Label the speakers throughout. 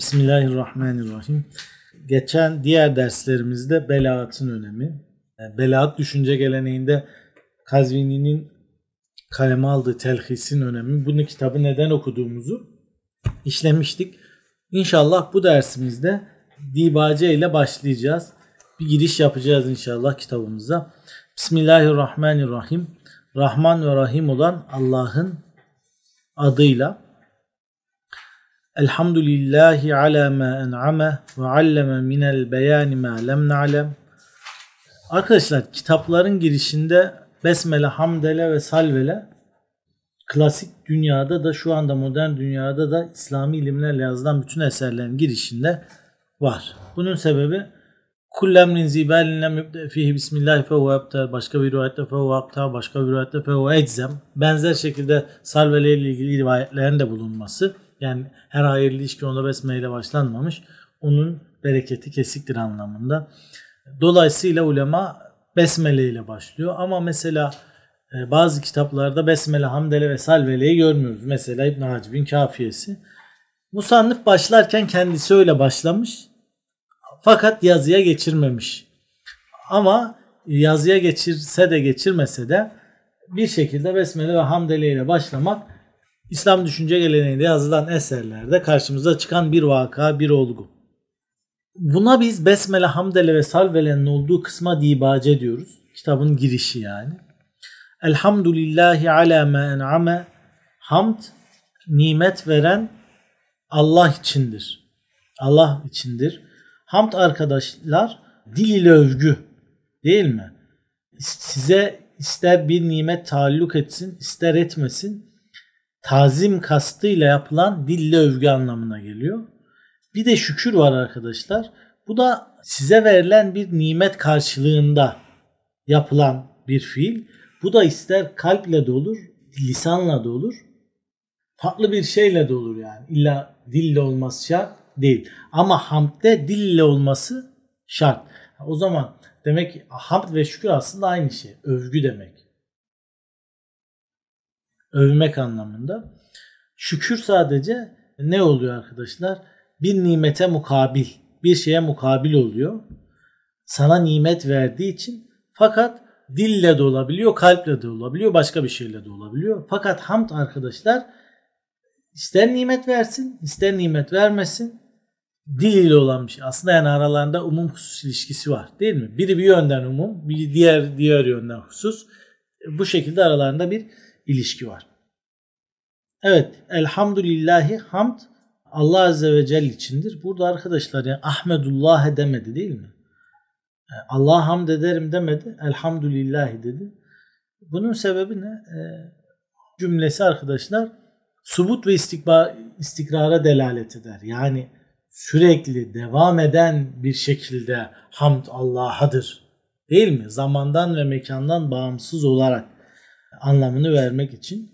Speaker 1: Bismillahirrahmanirrahim. Geçen diğer derslerimizde belaatın önemi, belaat düşünce geleneğinde Kazvini'nin kaleme aldığı telhisin önemi, bunu kitabı neden okuduğumuzu işlemiştik. İnşallah bu dersimizde dibace ile başlayacağız. Bir giriş yapacağız inşallah kitabımıza. Bismillahirrahmanirrahim. Rahman ve Rahim olan Allah'ın adıyla Elhamdülillahi ala ma en'ame ve alleme minel beyani ma lem na'lem. Arkadaşlar kitapların girişinde Besmele, Hamdele ve Salvele klasik dünyada da şu anda modern dünyada da İslami ilimlerle yazılan bütün eserlerin girişinde var. Bunun sebebi kullemrin zibelin lem yubde fihi bismillah fehu ebter başka bir rivayette fehu abtar başka bir rivayette fehu eczem benzer şekilde salvele ilgili rivayetlerin de bulunması yani her hayırlı ilişki onda besmele ile başlanmamış onun bereketi kesiktir anlamında. Dolayısıyla ulema besmele ile başlıyor ama mesela e, bazı kitaplarda besmele, hamdele ve salveleyi görmüyoruz. Mesela İbn Hacib'in kafiyesi. Musannif başlarken kendisi öyle başlamış fakat yazıya geçirmemiş. Ama yazıya geçirse de geçirmese de bir şekilde besmele ve hamdele ile başlamak İslam düşünce geleneğinde yazılan eserlerde karşımıza çıkan bir vaka, bir olgu. Buna biz besmele, hamdele ve salvelenin olduğu kısma dibace diyoruz. Kitabın girişi yani. Elhamdülillahi ala ma en'ame hamd nimet veren Allah içindir. Allah içindir. Hamd arkadaşlar dil ile övgü değil mi? Size ister bir nimet taalluk etsin ister etmesin tazim kastıyla yapılan dille övgü anlamına geliyor. Bir de şükür var arkadaşlar. Bu da size verilen bir nimet karşılığında yapılan bir fiil. Bu da ister kalple de olur, lisanla da olur. Farklı bir şeyle de olur yani. İlla dille olması şart değil. Ama hamdde dille olması şart. O zaman demek ki hamd ve şükür aslında aynı şey. Övgü demek. Övmek anlamında. Şükür sadece ne oluyor arkadaşlar? Bir nimete mukabil, bir şeye mukabil oluyor. Sana nimet verdiği için fakat dille de olabiliyor, kalple de olabiliyor, başka bir şeyle de olabiliyor. Fakat hamd arkadaşlar ister nimet versin, ister nimet vermesin dil ile olan bir şey. Aslında yani aralarında umum husus ilişkisi var değil mi? Biri bir yönden umum, bir diğer diğer yönden husus. Bu şekilde aralarında bir ilişki var. Evet, elhamdülillahi hamd Allah Azze ve Celle içindir. Burada arkadaşlar yani Ahmedullah demedi değil mi? Allah hamd ederim demedi. Elhamdülillahi dedi. Bunun sebebi ne? E, cümlesi arkadaşlar subut ve istikbar, istikrara delalet eder. Yani sürekli devam eden bir şekilde hamd Allah'adır. Değil mi? Zamandan ve mekandan bağımsız olarak anlamını vermek için.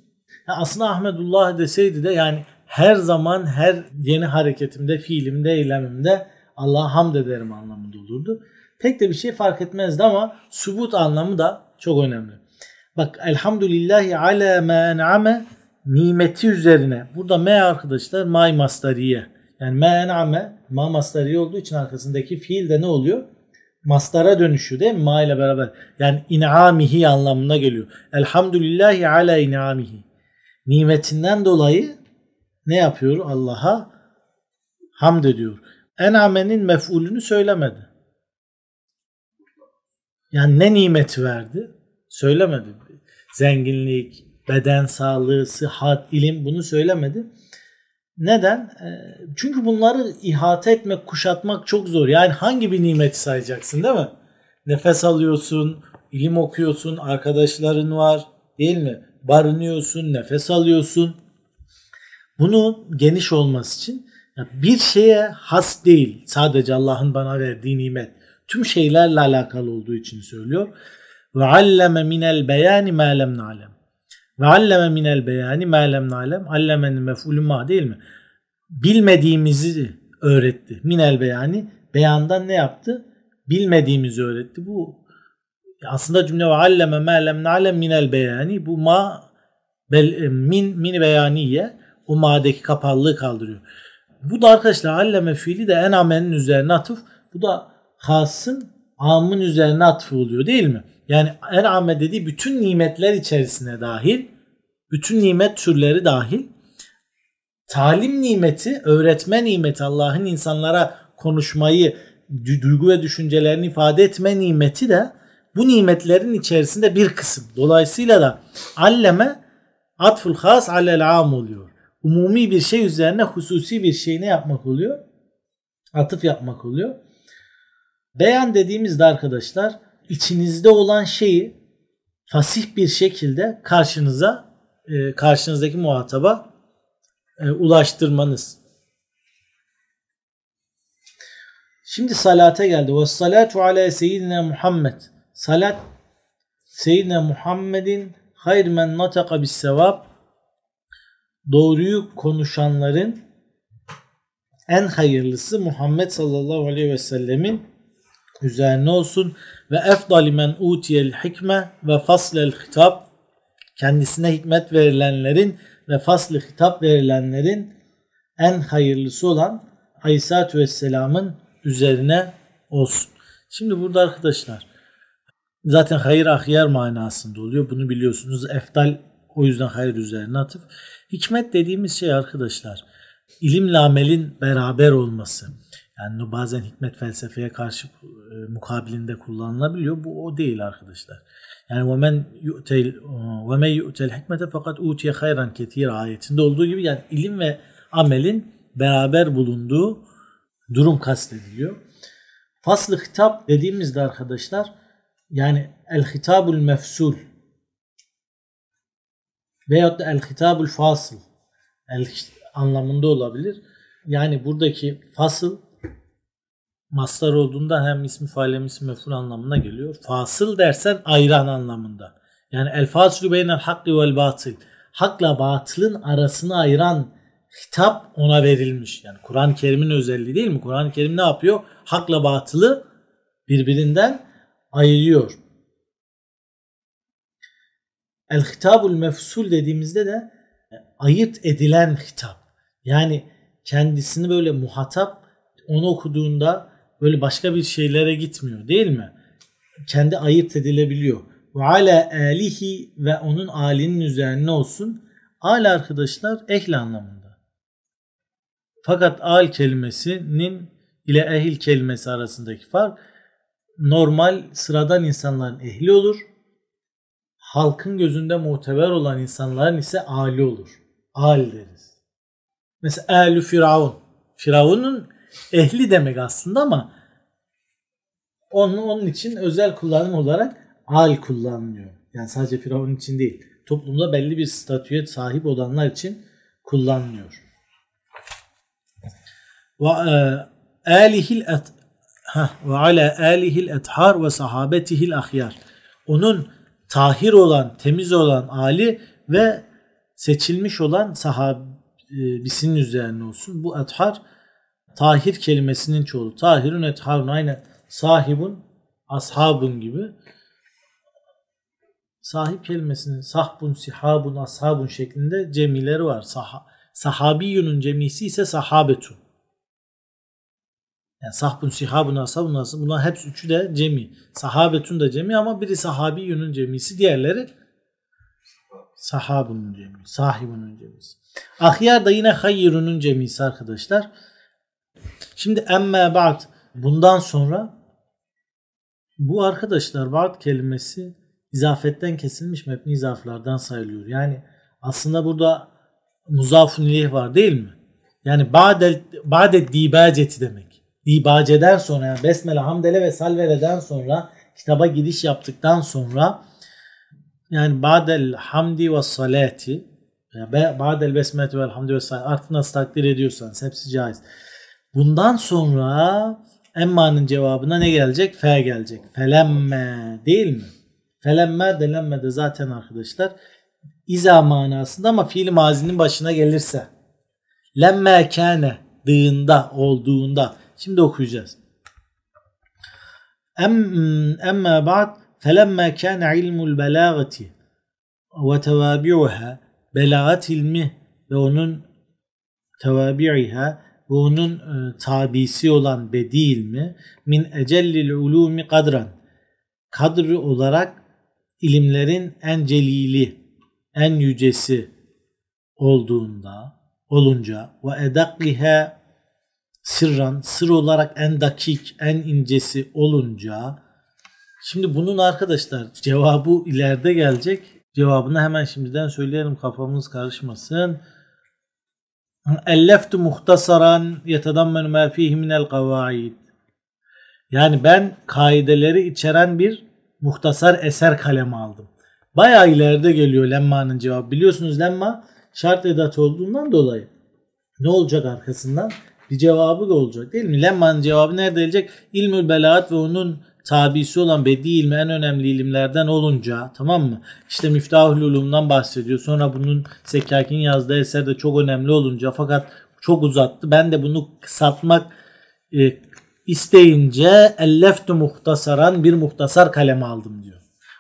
Speaker 1: Ya aslında Ahmedullah deseydi de yani her zaman her yeni hareketimde, fiilimde, eylemimde Allah'a hamd ederim anlamında olurdu. Pek de bir şey fark etmezdi ama subut anlamı da çok önemli. Bak elhamdülillahi ala ma nimeti üzerine. Burada me arkadaşlar may mastariye. Yani me en'ame ma mastariye olduğu için arkasındaki fiil de ne oluyor? Mastara dönüşüyor değil mi? Ma ile beraber. Yani in'amihi anlamına geliyor. Elhamdülillahi ala in'amihi. Nimetinden dolayı ne yapıyor Allah'a? Hamd ediyor. En'amenin mef'ulünü söylemedi. Yani ne nimet verdi? Söylemedi. Zenginlik, beden sağlığı, sıhhat, ilim bunu söylemedi. Neden? Ee, çünkü bunları ihate etmek, kuşatmak çok zor. Yani hangi bir nimeti sayacaksın değil mi? Nefes alıyorsun, ilim okuyorsun, arkadaşların var değil mi? Barınıyorsun, nefes alıyorsun. Bunu geniş olması için bir şeye has değil sadece Allah'ın bana verdiği nimet tüm şeylerle alakalı olduğu için söylüyor. Ve alleme minel beyani ma lem na'lem. Ve alleme minel beyani ma lem na'lem. Allemenin mef'ulü ma değil mi? Bilmediğimizi öğretti. Minel beyani beyandan ne yaptı? Bilmediğimizi öğretti. Bu aslında cümle ve alleme ma lem na'lem minel beyani. Bu ma bel, min min beyaniye o ma'daki kapalılığı kaldırıyor. bu da arkadaşlar alleme fiili de en'amenin üzerine atıf. Bu da hasın amın üzerine atıfı oluyor değil mi? Yani en'ame dediği bütün nimetler içerisine dahil. Bütün nimet türleri dahil. Talim nimeti, öğretme nimeti, Allah'ın insanlara konuşmayı, duygu ve düşüncelerini ifade etme nimeti de bu nimetlerin içerisinde bir kısım. Dolayısıyla da alleme atful has alel am oluyor. Umumi bir şey üzerine hususi bir şey ne yapmak oluyor? Atıf yapmak oluyor. Beyan dediğimizde arkadaşlar içinizde olan şeyi fasih bir şekilde karşınıza e, karşınızdaki muhataba e, ulaştırmanız. Şimdi salate geldi. Ve salatu ala seyyidina Muhammed. Salat seyyidina Muhammedin hayr men nataka bis sevap. Doğruyu konuşanların en hayırlısı Muhammed sallallahu aleyhi ve sellemin üzerine olsun ve efdali men utiyel hikme ve faslel hitap kendisine hikmet verilenlerin ve faslı hitap verilenlerin en hayırlısı olan Aleyhisselatü Vesselam'ın üzerine olsun. Şimdi burada arkadaşlar zaten hayır ahyar manasında oluyor. Bunu biliyorsunuz. Eftal o yüzden hayır üzerine atıf. Hikmet dediğimiz şey arkadaşlar ilimle amelin beraber olması. Yani bazen hikmet felsefeye karşı e, mukabilinde kullanılabiliyor. Bu o değil arkadaşlar. Yani ve men yu'tel ve men yu'tel hikmete fakat utiye hayran ketira ayetinde olduğu gibi yani ilim ve amelin beraber bulunduğu durum kastediliyor. Faslı hitap dediğimizde arkadaşlar yani el hitabul mefsul veyahut da el hitabul fasıl el anlamında olabilir. Yani buradaki fasıl mastar olduğunda hem ismi fail ismi meful anlamına geliyor. Fasıl dersen ayran anlamında. Yani el faslu beynel hakki vel batıl. Hakla batılın arasını ayıran hitap ona verilmiş. Yani Kur'an-ı Kerim'in özelliği değil mi? Kur'an-ı Kerim ne yapıyor? Hakla batılı birbirinden ayırıyor. El hitabul mefsul dediğimizde de ayırt edilen hitap. Yani kendisini böyle muhatap onu okuduğunda böyle başka bir şeylere gitmiyor değil mi? Kendi ayırt edilebiliyor. Ve ala alihi ve onun alinin üzerine olsun. Al arkadaşlar ehli anlamında. Fakat al kelimesinin ile ehil kelimesi arasındaki fark normal sıradan insanların ehli olur. Halkın gözünde muteber olan insanların ise ali olur. Al deriz. Mesela elü firavun. Firavun'un ehli demek aslında ama onun, onun için özel kullanım olarak al kullanılıyor. Yani sadece Firavun için değil. Toplumda belli bir statüye sahip olanlar için kullanılıyor. Ve e, alihil et ve ala alihil ethar ve sahabetihil ahyar. Onun tahir olan, temiz olan ali ve seçilmiş olan sahabisinin üzerine olsun. Bu ethar tahir kelimesinin çoğulu. Tahirun etharun aynı sahibun ashabun gibi. Sahip kelimesinin sahbun, sihabun, ashabun şeklinde cemileri var. Sah sahabiyunun cemisi ise sahabetun. Yani sahbun, sihabun, ashabun, ashabun bunlar hepsi üçü de cemi. Sahabetun da cemi ama biri sahabiyunun cemisi, diğerleri sahabunun cemisi, sahibunun cemisi. Ahyar da yine hayyirunun cemisi arkadaşlar. Şimdi emme ba'd bundan sonra bu arkadaşlar ba'd kelimesi izafetten kesilmiş mebni izaflardan sayılıyor. Yani aslında burada muzafun ileyh var değil mi? Yani ba'de, ba'de dibaceti demek. Dibaceden sonra yani besmele, hamdele ve salveleden sonra kitaba giriş yaptıktan sonra yani ba'del hamdi ve salati yani ba'del besmele ve hamdi ve salati artık nasıl takdir ediyorsanız hepsi caiz. Bundan sonra emma'nın cevabına ne gelecek? Fe gelecek. Felemme değil mi? Felemme de lemme de zaten arkadaşlar iza manasında ama fiil mazinin başına gelirse. Lemme kâne dığında olduğunda. Şimdi okuyacağız. Em, emme ba'd felemme kâne ilmul belâgati ve tevabi'uha belagat ilmi ve onun tevabi'iha ve onun e, tabisi olan bedi ilmi min ecellil ulumi kadran kadri olarak ilimlerin en celili, en yücesi olduğunda, olunca ve edaklihe sırran, sır olarak en dakik, en incesi olunca şimdi bunun arkadaşlar cevabı ileride gelecek. Cevabını hemen şimdiden söyleyelim kafamız karışmasın. Elleftu muhtasaran yetadammenu ma fihi minel kavaid. Yani ben kaideleri içeren bir muhtasar eser kalemi aldım. Bayağı ileride geliyor lemmanın cevabı. Biliyorsunuz lemma şart edat olduğundan dolayı ne olacak arkasından? Bir cevabı da olacak değil mi? Lemma'nın cevabı nerede gelecek? İlmül belaat ve onun tabisi olan bedi ilmi en önemli ilimlerden olunca tamam mı? İşte Miftahül Ulum'dan bahsediyor. Sonra bunun Sekkakin yazdığı eser de çok önemli olunca fakat çok uzattı. Ben de bunu kısaltmak e, isteyince elleftu muhtasaran bir muhtasar kalem aldım diyor.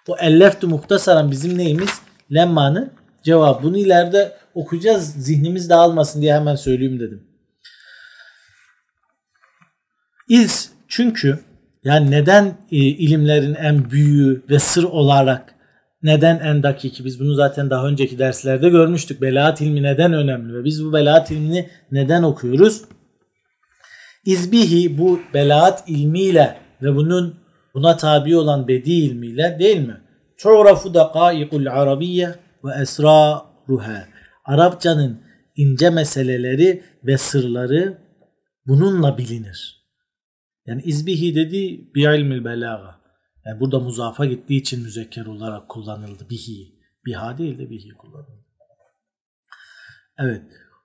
Speaker 1: O elleftu muhtasaran bizim neyimiz? Lemma'nın cevabı. Bunu ileride okuyacağız. Zihnimiz dağılmasın diye hemen söyleyeyim dedim. İz çünkü yani neden e, ilimlerin en büyüğü ve sır olarak neden en dakiki? Biz bunu zaten daha önceki derslerde görmüştük. Belaat ilmi neden önemli ve biz bu belaat ilmini neden okuyoruz? İzbihi bu belaat ilmiyle ve bunun buna tabi olan bedi ilmiyle değil mi? Tu'rafu daqaiqul arabiyye ve esraruha. Arapçanın ince meseleleri ve sırları bununla bilinir. Yani izbihi dedi bi ilmil belaga. Yani burada muzafa gittiği için müzekker olarak kullanıldı bihi. Biha değil de bihi kullanıldı. Evet.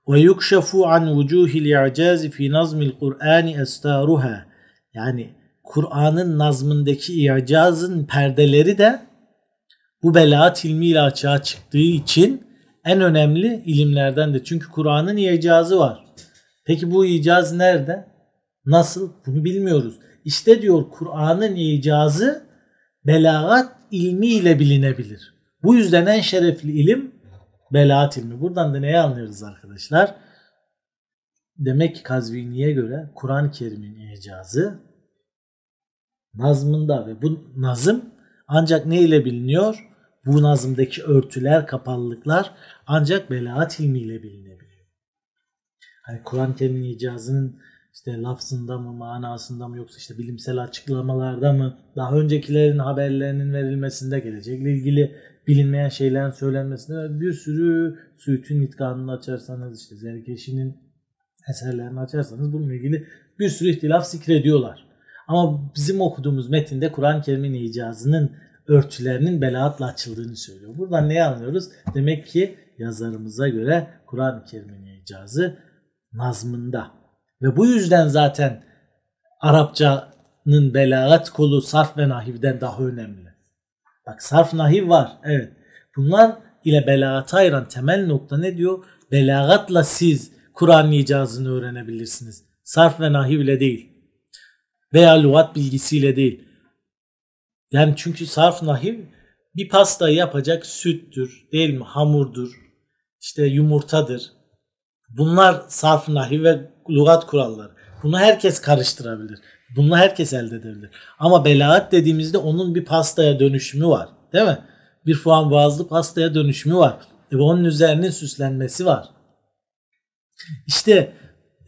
Speaker 1: Ve yukşafu an vucuhil i'cazi fi nazmil Kur'ani estaruha. Yani Kur'an'ın nazmındaki i'cazın perdeleri de bu belaat ilmiyle açığa çıktığı için en önemli ilimlerden de. Çünkü Kur'an'ın icazı var. Peki bu icaz nerede? Nasıl? Bunu bilmiyoruz. İşte diyor Kur'an'ın icazı belagat ilmiyle bilinebilir. Bu yüzden en şerefli ilim belaat ilmi. Buradan da neyi anlıyoruz arkadaşlar? Demek ki Kazvini'ye göre Kur'an-ı Kerim'in icazı nazmında ve bu nazım ancak ne ile biliniyor? Bu nazımdaki örtüler, kapalılıklar ancak belaat ilmiyle bilinebiliyor. Hani Kur'an-ı Kerim'in icazının işte lafzında mı, manasında mı yoksa işte bilimsel açıklamalarda mı, daha öncekilerin haberlerinin verilmesinde gelecekle ilgili bilinmeyen şeylerin söylenmesinde bir sürü Suyut'un itkanını açarsanız işte Zerkeşi'nin eserlerini açarsanız bununla ilgili bir sürü ihtilaf zikrediyorlar. Ama bizim okuduğumuz metinde Kur'an-ı Kerim'in icazının örtülerinin belaatla açıldığını söylüyor. Buradan neyi anlıyoruz? Demek ki yazarımıza göre Kur'an-ı Kerim'in icazı nazmında. Ve bu yüzden zaten Arapçanın belaat kolu sarf ve nahivden daha önemli. Bak sarf nahiv var. Evet. Bunlar ile belaatı ayıran temel nokta ne diyor? Belagatla siz Kur'an icazını öğrenebilirsiniz. Sarf ve nahiv ile değil. Veya lügat bilgisiyle değil. Yani çünkü sarf nahiv bir pastayı yapacak süttür, değil mi? Hamurdur, işte yumurtadır. Bunlar sarf nahiv ve lügat kuralları. Bunu herkes karıştırabilir. Bunu herkes elde edebilir. Ama belaat dediğimizde onun bir pastaya dönüşümü var. Değil mi? Bir fuan boğazlı pastaya dönüşümü var. E onun üzerinin süslenmesi var. İşte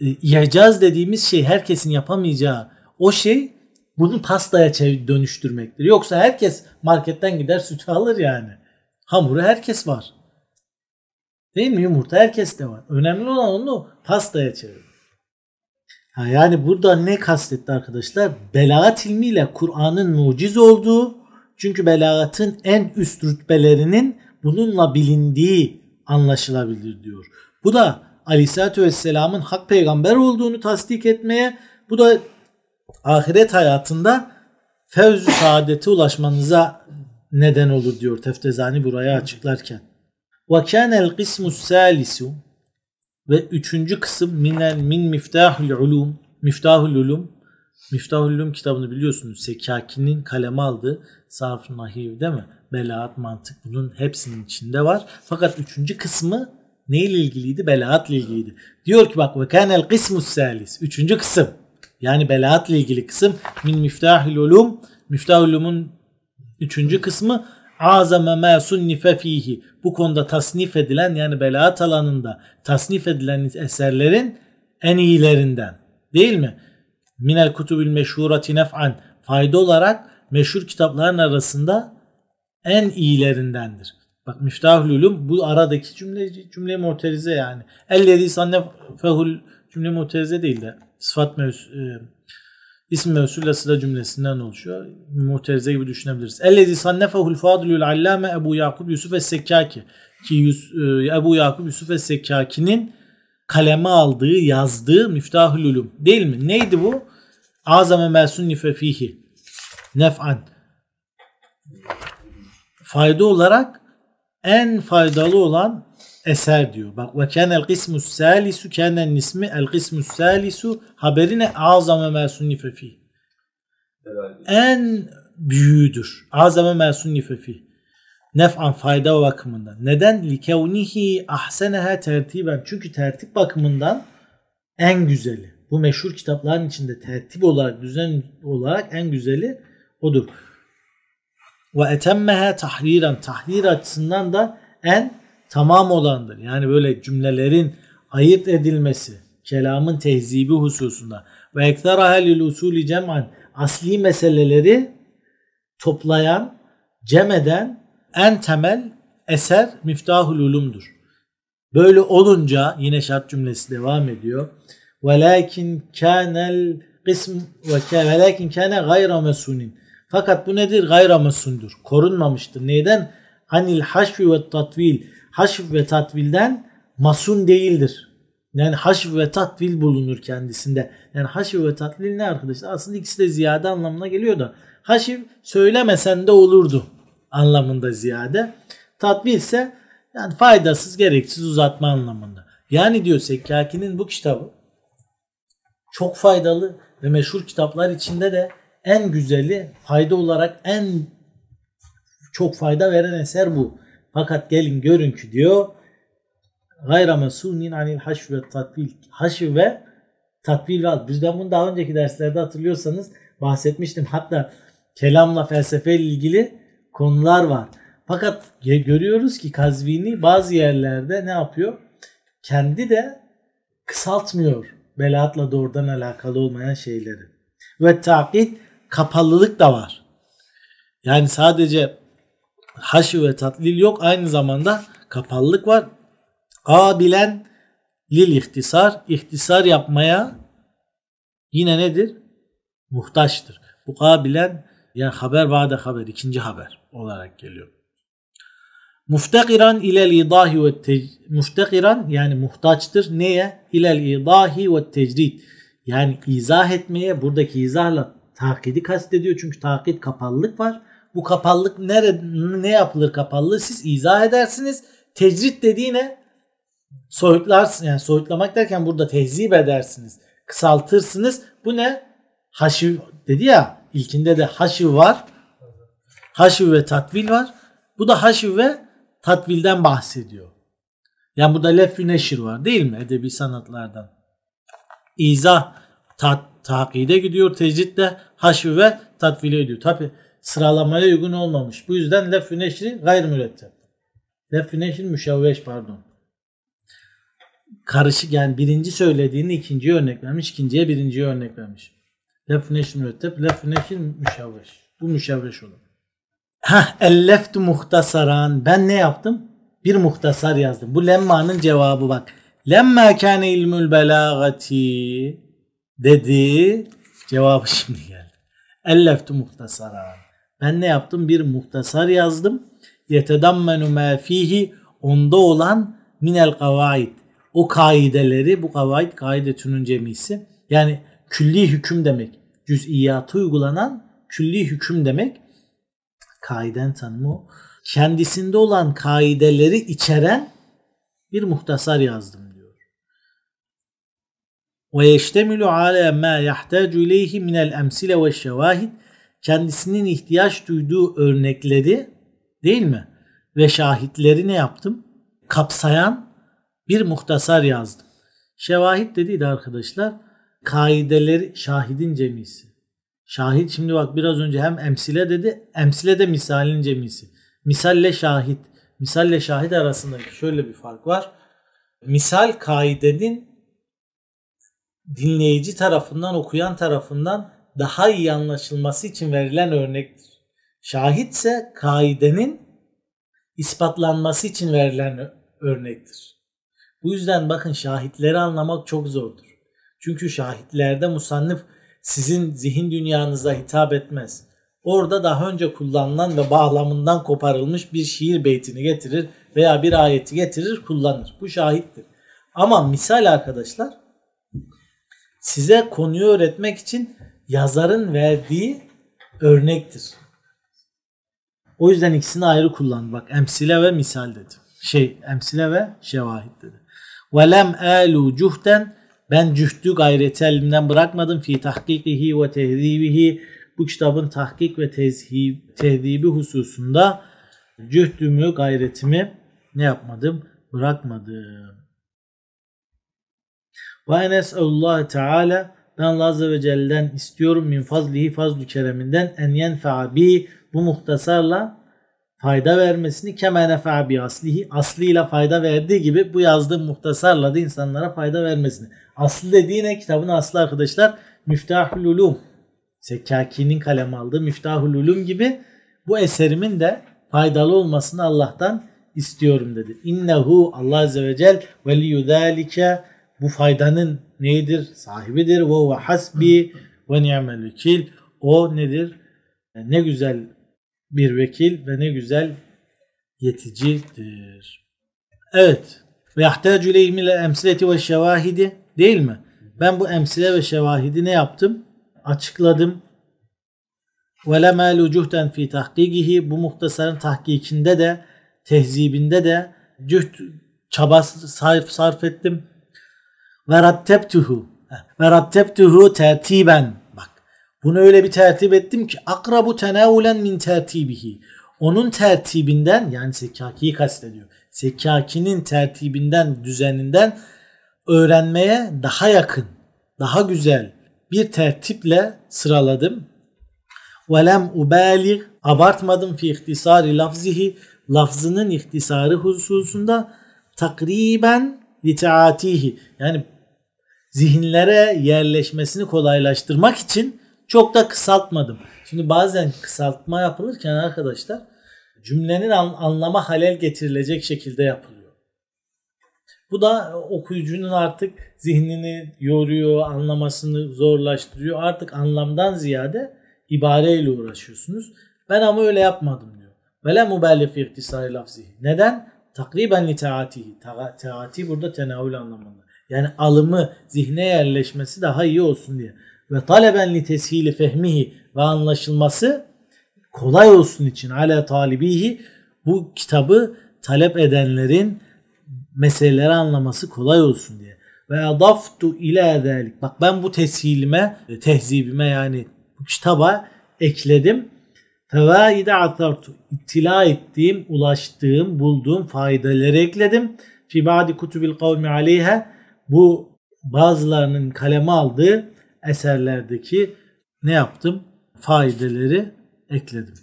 Speaker 1: e, dediğimiz şey herkesin yapamayacağı o şey bunu pastaya dönüştürmektir. Yoksa herkes marketten gider sütü alır yani. Hamuru herkes var. Değil mi? Yumurta herkes de var. Önemli olan onu pastaya çevir. Ha yani burada ne kastetti arkadaşlar? Belagat ilmiyle Kur'an'ın muciz olduğu çünkü belagatın en üst rütbelerinin bununla bilindiği anlaşılabilir diyor. Bu da Aleyhisselatü Vesselam'ın hak peygamber olduğunu tasdik etmeye bu da ahiret hayatında fevzü saadete ulaşmanıza neden olur diyor Teftezani buraya açıklarken. Ve kânel kısmus ve üçüncü kısım minel min miftahul ulum. Miftahul ulum. Miftahul ulum kitabını biliyorsunuz. Sekaki'nin kaleme aldığı sarf nahiv değil mi? Belaat mantık bunun hepsinin içinde var. Fakat üçüncü kısmı neyle ilgiliydi? Belaatla ilgiliydi. Diyor ki bak ve kanel kısmus salis. Üçüncü kısım. Yani belaatla ilgili kısım. Min miftahil ulum. Miftahil ulumun üçüncü kısmı azame ma sunnife fihi. Bu konuda tasnif edilen yani belaat alanında tasnif edilen eserlerin en iyilerinden. Değil mi? Minel kutubil meşhurati nef'an. Fayda olarak meşhur kitapların arasında en iyilerindendir. Bak Miftahül Ulum bu aradaki cümle cümle muterize yani. Ellezî sannefehul cümle muterize değil de sıfat mevs e, isim mevsulle sıra cümlesinden oluşuyor. Muterize gibi düşünebiliriz. Ellezî sannefehul fadilul allame Ebu Yakub Yusuf Es-Sekkaki ki Yus, e, Ebu Yakub Yusuf Es-Sekkaki'nin kaleme aldığı, yazdığı Miftahül Ulum değil mi? Neydi bu? Azame mesunnife fihi nef'an fayda olarak en faydalı olan eser diyor. Bak ve kenel kısmus salisu kenen ismi el kısmus salisu haberine azame mersunnife fi. En büyüğüdür. Azame mersunnife fi. Nef'an fayda bakımından. Neden? Likevnihi ahseneha tertiben. Çünkü tertip bakımından en güzeli. Bu meşhur kitapların içinde tertip olarak, düzen olarak en güzeli odur ve etemmeha tahriren tahrir açısından da en tamam olandır. Yani böyle cümlelerin ayırt edilmesi, kelamın tehzibi hususunda ve ektaraha lil usuli cem'an asli meseleleri toplayan, cem eden en temel eser Miftahul Ulum'dur. Böyle olunca yine şart cümlesi devam ediyor. Velakin kanel kısm ve velakin kane gayra mesunin. Fakat bu nedir? Gayramesundur. Korunmamıştır. Neyden? Anil haşvi ve tatvil. Haşv ve tatvilden masun değildir. Yani haşv ve tatvil bulunur kendisinde. Yani haşv ve tatvil ne arkadaşlar? Aslında ikisi de ziyade anlamına geliyor da. Haşv söylemesen de olurdu anlamında ziyade. Tatvil ise yani faydasız, gereksiz uzatma anlamında. Yani diyor Sekkaki'nin bu kitabı çok faydalı ve meşhur kitaplar içinde de en güzeli fayda olarak en çok fayda veren eser bu. Fakat gelin görün ki diyor gayra mesunin anil haşv ve tatvil. Haşv ve tatvil var. Biz ben bunu daha önceki derslerde hatırlıyorsanız bahsetmiştim. Hatta kelamla felsefe ile ilgili konular var. Fakat görüyoruz ki Kazvini bazı yerlerde ne yapıyor? Kendi de kısaltmıyor belaatla doğrudan alakalı olmayan şeyleri. Ve takit kapalılık da var. Yani sadece haşi ve tatlil yok aynı zamanda kapalılık var. A bilen lil ihtisar, ihtisar yapmaya yine nedir? Muhtaçtır. Bu kabilen yani haber ba'de haber ikinci haber olarak geliyor. Muftakiran ilel idahi ve muftakiran yani muhtaçtır neye? İlel idahi ve tecrid. Yani izah etmeye buradaki izahla takidi kastediyor. Çünkü takit kapalılık var. Bu kapalılık nere, ne yapılır kapalılığı siz izah edersiniz. Tecrit dediği ne? Soyutlarsın yani soyutlamak derken burada tehzip edersiniz. Kısaltırsınız. Bu ne? Haşiv dedi ya ilkinde de haşiv var. Haşiv ve tatvil var. Bu da haşiv ve tatvilden bahsediyor. Yani burada lef neşir var değil mi edebi sanatlardan? İzah, tat, takide gidiyor. Tecrit de haşvi ve tatvile ediyor. Tabi sıralamaya uygun olmamış. Bu yüzden lef-ü neşri gayr müretteb. Lef-ü neşri müşevveş pardon. Karışık yani birinci söylediğini ikinciye örnek vermiş. ikinciye birinciye örnek vermiş. Lef-ü neşri müretteb. Lef-ü neşri müşevveş. Bu müşevveş olur. Heh, elleftu muhtasaran. Ben ne yaptım? Bir muhtasar yazdım. Bu lemma'nın cevabı bak. Lemma kâne ilmül belâgati dedi. Cevabı şimdi geldi. Elleftu muhtasara. Ben ne yaptım? Bir muhtasar yazdım. Yetedammenu ma fihi onda olan minel kavaid. O kaideleri bu kavaid kaidetünün cemisi. Yani külli hüküm demek. Cüz'iyatı uygulanan külli hüküm demek. Kaiden tanımı Kendisinde olan kaideleri içeren bir muhtasar yazdım ve yeştemilu ala ma yahtaju ileyhi minel emsile ve şevahid kendisinin ihtiyaç duyduğu örnekleri değil mi? Ve şahitleri ne yaptım? Kapsayan bir muhtasar yazdım. Şevahit dediydi arkadaşlar. Kaideleri şahidin cemisi. Şahit şimdi bak biraz önce hem emsile dedi. Emsile de misalin cemisi. Misalle şahit. Misalle şahit arasındaki şöyle bir fark var. Misal kaidenin dinleyici tarafından, okuyan tarafından daha iyi anlaşılması için verilen örnektir. Şahit ise kaidenin ispatlanması için verilen örnektir. Bu yüzden bakın şahitleri anlamak çok zordur. Çünkü şahitlerde musannif sizin zihin dünyanıza hitap etmez. Orada daha önce kullanılan ve bağlamından koparılmış bir şiir beytini getirir veya bir ayeti getirir kullanır. Bu şahittir. Ama misal arkadaşlar size konuyu öğretmek için yazarın verdiği örnektir. O yüzden ikisini ayrı kullan. Bak emsile ve misal dedi. Şey emsile ve şevahit dedi. Ve lem alu cuhden ben cühdü gayreti elimden bırakmadım fi tahkikihi ve tehzibihi bu kitabın tahkik ve tezhib, tehdibi hususunda cühdümü gayretimi ne yapmadım? Bırakmadım. Ve enes Allah Teala ben Allah Azze ve Celle'den istiyorum min fazlihi fazlu kereminden en yenfe'a bi bu muhtasarla fayda vermesini keme nefa'a bi aslihi aslıyla fayda verdiği gibi bu yazdığım muhtasarla da insanlara fayda vermesini. Aslı dediği ne? Kitabın aslı arkadaşlar Miftahul Ulum. Sekkaki'nin kalem aldığı Miftahul Ulum gibi bu eserimin de faydalı olmasını Allah'tan istiyorum dedi. İnnehu Allah Azze ve Celle zâlike bu faydanın neyidir? Sahibidir. Ve huve hasbi ve ni'mel vekil. O nedir? Ne güzel bir vekil ve ne güzel yeticidir. Evet. Ve yahtacü ileyhim emsileti ve şevahidi değil mi? Ben bu emsile ve şevahidi ne yaptım? Açıkladım. Ve lemâlu cuhden fi tahkikihi bu muhtasarın tahkikinde de tehzibinde de cüht çabası sarf, sarf ettim. Ve rattebtuhu ve rattebtuhu tertiben bak bunu öyle bir tertip ettim ki akrabu tenavulen min tertibihi onun tertibinden yani Sekkaki'yi kastediyor. Sekkaki'nin tertibinden, düzeninden öğrenmeye daha yakın, daha güzel bir tertiple sıraladım. Velem ubali abartmadım fi ihtisari lafzihi. Lafzının ihtisarı hususunda takriben litaatihi yani zihinlere yerleşmesini kolaylaştırmak için çok da kısaltmadım. Şimdi bazen kısaltma yapılırken arkadaşlar cümlenin anlama halel getirilecek şekilde yapılıyor. Bu da okuyucunun artık zihnini yoruyor, anlamasını zorlaştırıyor. Artık anlamdan ziyade ibareyle uğraşıyorsunuz. Ben ama öyle yapmadım diyor. Vele mubelli fi ihtisari lafzihi. Neden? Takriben li taatihi. Taati burada tenavül anlamında. Yani alımı zihne yerleşmesi daha iyi olsun diye. Ve taleben li teshili fehmihi ve anlaşılması kolay olsun için ala talibihi bu kitabı talep edenlerin meseleleri anlaması kolay olsun diye. Ve adaftu ila zalik. Bak ben bu teshilime, tehzibime yani bu kitaba ekledim. Fevaide athartu. İttila ettiğim, ulaştığım, bulduğum faydaları ekledim. Fi ba'di kutubil kavmi aleyha bu bazılarının kaleme aldığı eserlerdeki ne yaptım? Faideleri ekledim.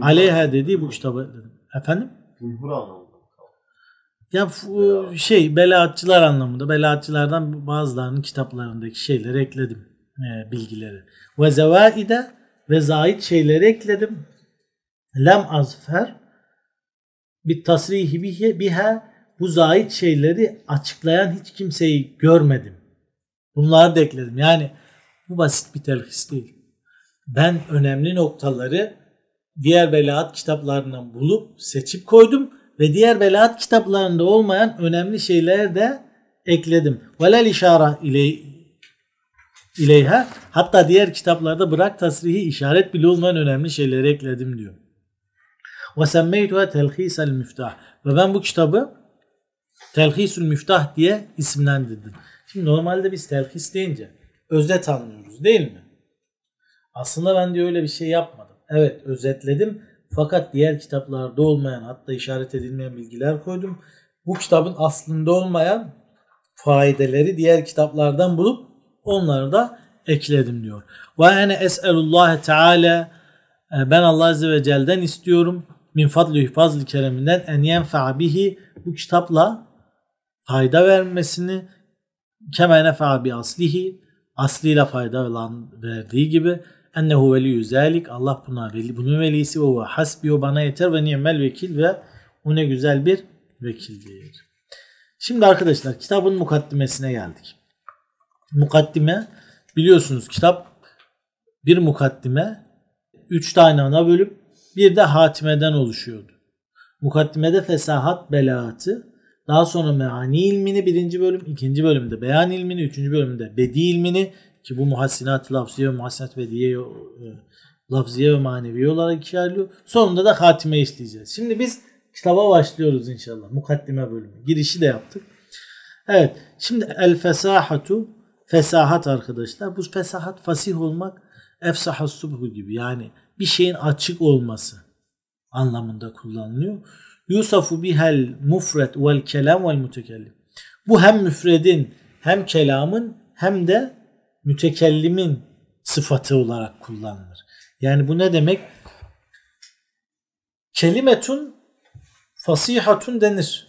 Speaker 1: Aleyha dediği bu kitaba ekledim. Efendim?
Speaker 2: Cumhur anlamında.
Speaker 1: Ya şey belaatçılar anlamında belaatçılardan bazılarının kitaplarındaki şeyleri ekledim e, bilgileri. Ve zevaide ve zait şeyleri ekledim. Lem azfer bir tasrihi biha bu zahit şeyleri açıklayan hiç kimseyi görmedim. Bunları da ekledim. Yani bu basit bir telhis değil. Ben önemli noktaları diğer belaat kitaplarından bulup seçip koydum ve diğer belaat kitaplarında olmayan önemli şeyler de ekledim. Velel işara ile ileyha hatta diğer kitaplarda bırak tasrihi işaret bile olmayan önemli şeyleri ekledim diyor. Ve semmeytuha telhisel müftah. Ve ben bu kitabı Telhisül Müftah diye isimlendirdim. Şimdi normalde biz telhis deyince özet anlıyoruz değil mi? Aslında ben de öyle bir şey yapmadım. Evet özetledim fakat diğer kitaplarda olmayan hatta işaret edilmeyen bilgiler koydum. bu kitabın aslında olmayan faydeleri diğer kitaplardan bulup onları da ekledim diyor. Ve ene es'elullah teala e, ben Allah Azze ve Celle'den istiyorum min fadli fazl kereminden en yenfa bihi bu kitapla fayda vermesini keme nefa bi aslihi aslıyla fayda verdiği gibi ennehu veliyyü zalik Allah buna veli bunun velisi ve huve hasbi o bana yeter ve ni'mel vekil ve o ne güzel bir vekildir. Şimdi arkadaşlar kitabın mukaddimesine geldik. Mukaddime biliyorsunuz kitap bir mukaddime üç tane ana bölüm bir de hatimeden oluşuyordu. Mukaddimede fesahat belaatı daha sonra meani ilmini birinci bölüm, ikinci bölümde beyan ilmini, üçüncü bölümde bedi ilmini ki bu muhassinat lafziye ve muhassinat bediye e, lafziye ve manevi olarak ikiye ayrılıyor. Sonunda da hatime işleyeceğiz. Şimdi biz kitaba başlıyoruz inşallah. Mukaddime bölümü. Girişi de yaptık. Evet. Şimdi el fesahatu fesahat arkadaşlar. Bu fesahat fasih olmak efsahas subhu gibi. Yani bir şeyin açık olması anlamında kullanılıyor. Yusafu bihel mufret vel kelam vel mütekellim. Bu hem müfredin hem kelamın hem de mütekellimin sıfatı olarak kullanılır. Yani bu ne demek? Kelimetun fasihatun denir.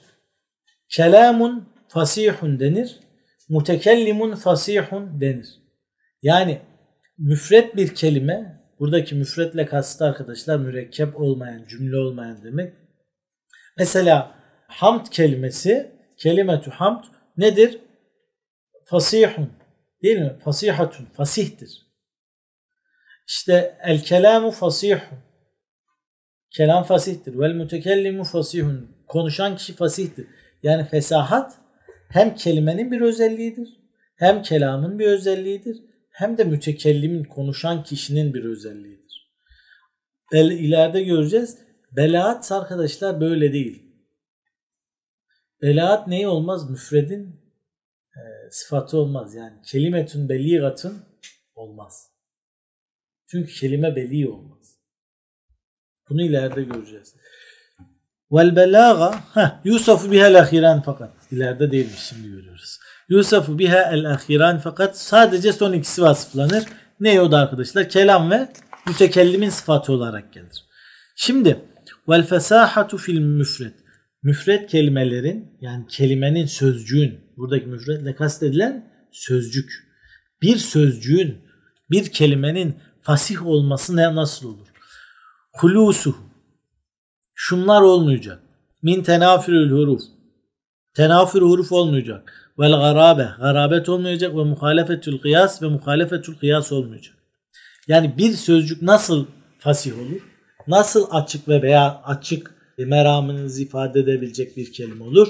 Speaker 1: Kelamun fasihun denir. Mutekellimun fasihun denir. Yani müfret bir kelime, buradaki müfretle kastı arkadaşlar mürekkep olmayan, cümle olmayan demek. Mesela hamd kelimesi, kelimetü hamd nedir? Fasihun. Değil mi? Fasihatun. Fasihtir. İşte el kelamu fasihun. Kelam fasihtir. Vel mütekellimu fasihun. Konuşan kişi fasihtir. Yani fesahat hem kelimenin bir özelliğidir, hem kelamın bir özelliğidir, hem de mütekellimin, konuşan kişinin bir özelliğidir. El, ileride göreceğiz. Belaat arkadaşlar böyle değil. Belaat neyi olmaz? Müfredin e, sıfatı olmaz. Yani kelimetün beligatın olmaz. Çünkü kelime beli olmaz. Bunu ileride göreceğiz. Vel belaga yusafu bihel ahiran fakat. ileride değilmiş şimdi görüyoruz. Yusafu biha el ahiran fakat sadece son ikisi vasıflanır. Ne o da arkadaşlar? Kelam ve mütekellimin sıfatı olarak gelir. Şimdi vel fesahatu fil müfret. Müfret kelimelerin yani kelimenin sözcüğün buradaki müfretle kastedilen sözcük. Bir sözcüğün bir kelimenin fasih olması ne nasıl olur? Hulusuhu şunlar olmayacak. Min tenafürül huruf. Tenafür huruf olmayacak. Vel garabe. Garabet olmayacak ve muhalefetül kıyas ve muhalefetül kıyas olmayacak. Yani bir sözcük nasıl fasih olur? Nasıl açık ve veya açık meramınızı ifade edebilecek bir kelime olur?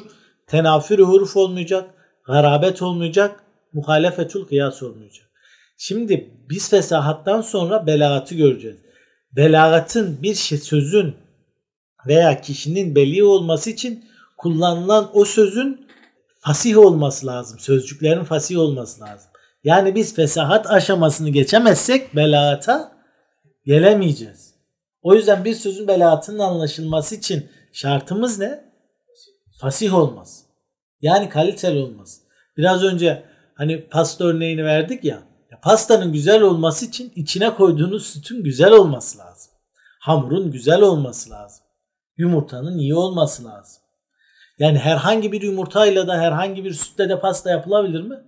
Speaker 1: Tenafür huruf olmayacak. Garabet olmayacak. Muhalefetül kıyas olmayacak. Şimdi biz fesahattan sonra belagatı göreceğiz. Belagatın bir şey, sözün veya kişinin belli olması için kullanılan o sözün fasih olması lazım. Sözcüklerin fasih olması lazım. Yani biz fesahat aşamasını geçemezsek belagata gelemeyeceğiz. O yüzden bir sözün belagatının anlaşılması için şartımız ne? Fasih olmaz. Yani kaliteli olmaz. Biraz önce hani pasta örneğini verdik ya. ya pastanın güzel olması için içine koyduğunuz sütün güzel olması lazım. Hamurun güzel olması lazım yumurtanın iyi olması lazım. Yani herhangi bir yumurtayla da herhangi bir sütle de pasta yapılabilir mi?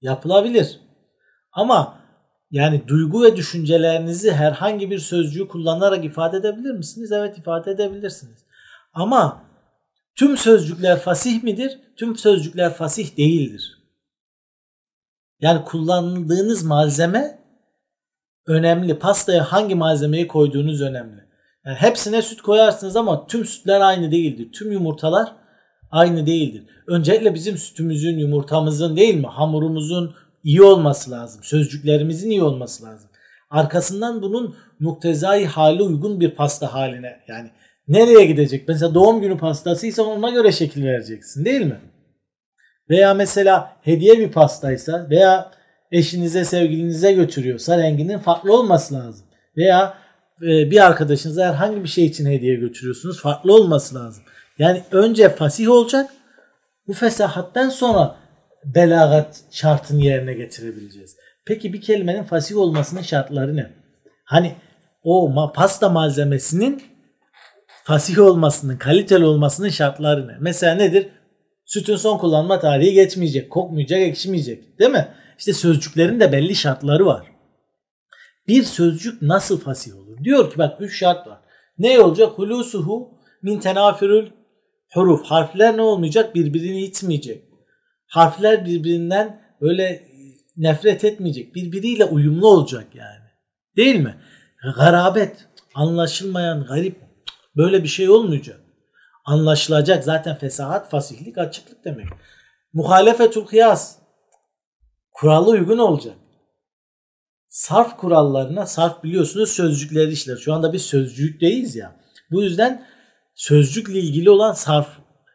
Speaker 1: Yapılabilir. Ama yani duygu ve düşüncelerinizi herhangi bir sözcüğü kullanarak ifade edebilir misiniz? Evet ifade edebilirsiniz. Ama tüm sözcükler fasih midir? Tüm sözcükler fasih değildir. Yani kullandığınız malzeme önemli. Pastaya hangi malzemeyi koyduğunuz önemli. Yani hepsine süt koyarsınız ama tüm sütler aynı değildir. Tüm yumurtalar aynı değildir. Öncelikle bizim sütümüzün, yumurtamızın değil mi? Hamurumuzun iyi olması lazım. Sözcüklerimizin iyi olması lazım. Arkasından bunun muktezai hali uygun bir pasta haline yani nereye gidecek? Mesela doğum günü pastasıysa ona göre şekil vereceksin değil mi? Veya mesela hediye bir pastaysa veya eşinize sevgilinize götürüyorsa renginin farklı olması lazım. Veya e, bir arkadaşınıza herhangi bir şey için hediye götürüyorsunuz. Farklı olması lazım. Yani önce fasih olacak. Bu fesahattan sonra belagat şartını yerine getirebileceğiz. Peki bir kelimenin fasih olmasının şartları ne? Hani o ma- pasta malzemesinin fasih olmasının, kaliteli olmasının şartları ne? Mesela nedir? Sütün son kullanma tarihi geçmeyecek, kokmayacak, ekşimeyecek. Değil mi? İşte sözcüklerin de belli şartları var. Bir sözcük nasıl fasih olur? Diyor ki bak üç şart var. Ne olacak? Hulusuhu min tenafürül huruf. Harfler ne olmayacak? Birbirini itmeyecek. Harfler birbirinden öyle nefret etmeyecek. Birbiriyle uyumlu olacak yani. Değil mi? Garabet, anlaşılmayan, garip böyle bir şey olmayacak. Anlaşılacak. Zaten fesahat, fasihlik, açıklık demek. Muhalefetul kıyas. Kurala uygun olacak. Sarf kurallarına, sarf biliyorsunuz sözcükleri işler. Şu anda biz sözcükteyiz ya. Bu yüzden sözcükle ilgili olan sarf,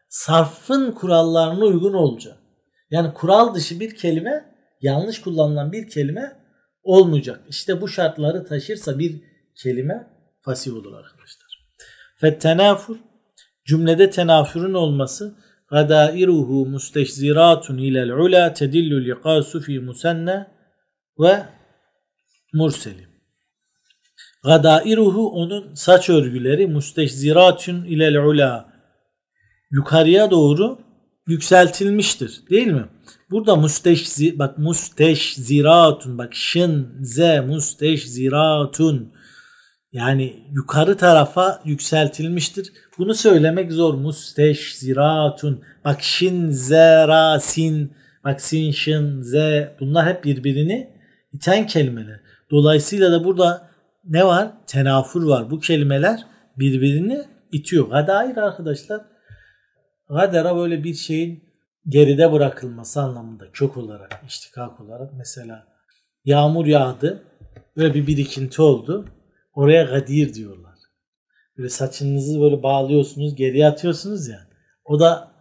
Speaker 1: sarfın kurallarına uygun olacak. Yani kural dışı bir kelime, yanlış kullanılan bir kelime olmayacak. İşte bu şartları taşırsa bir kelime fasih olur arkadaşlar. Fettenafur cümlede tenafürün olması gadairuhu musteşziratun ilel ula tedillu liqasu fi musanna ve murseli. Gadairuhu onun saç örgüleri musteşziratun ilel ula yukarıya doğru yükseltilmiştir. Değil mi? Burada musteşzi bak musteşziratun bak şın ze musteşziratun yani yukarı tarafa yükseltilmiştir. Bunu söylemek zor. Musteşziratun. Bak şin zera sin bak sin şin ze bunlar hep birbirini iten kelimeler. Dolayısıyla da burada ne var? Tenafur var. Bu kelimeler birbirini itiyor. Gadair arkadaşlar. Gadera böyle bir şeyin geride bırakılması anlamında kök olarak, iştikak olarak mesela yağmur yağdı böyle bir birikinti oldu. Oraya gadir diyorlar. Böyle saçınızı böyle bağlıyorsunuz, geriye atıyorsunuz ya. O da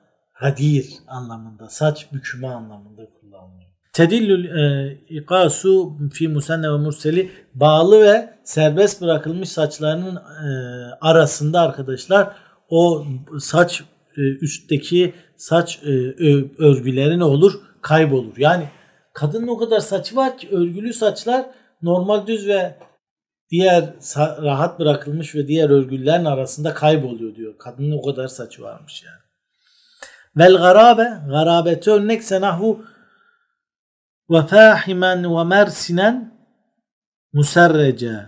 Speaker 1: gadir anlamında, saç bükümü anlamında kullanılıyor. Tedillül e, ikasu fi musenne ve murseli bağlı ve serbest bırakılmış saçlarının e, arasında arkadaşlar o saç e, üstteki saç e, örgüleri ne olur? Kaybolur. Yani kadının o kadar saçı var ki örgülü saçlar normal düz ve diğer rahat bırakılmış ve diğer örgülerin arasında kayboluyor diyor. Kadının o kadar saçı varmış yani. Vel garabe, garabete örnek senahvu ve fahimen ve mersinen muserrece.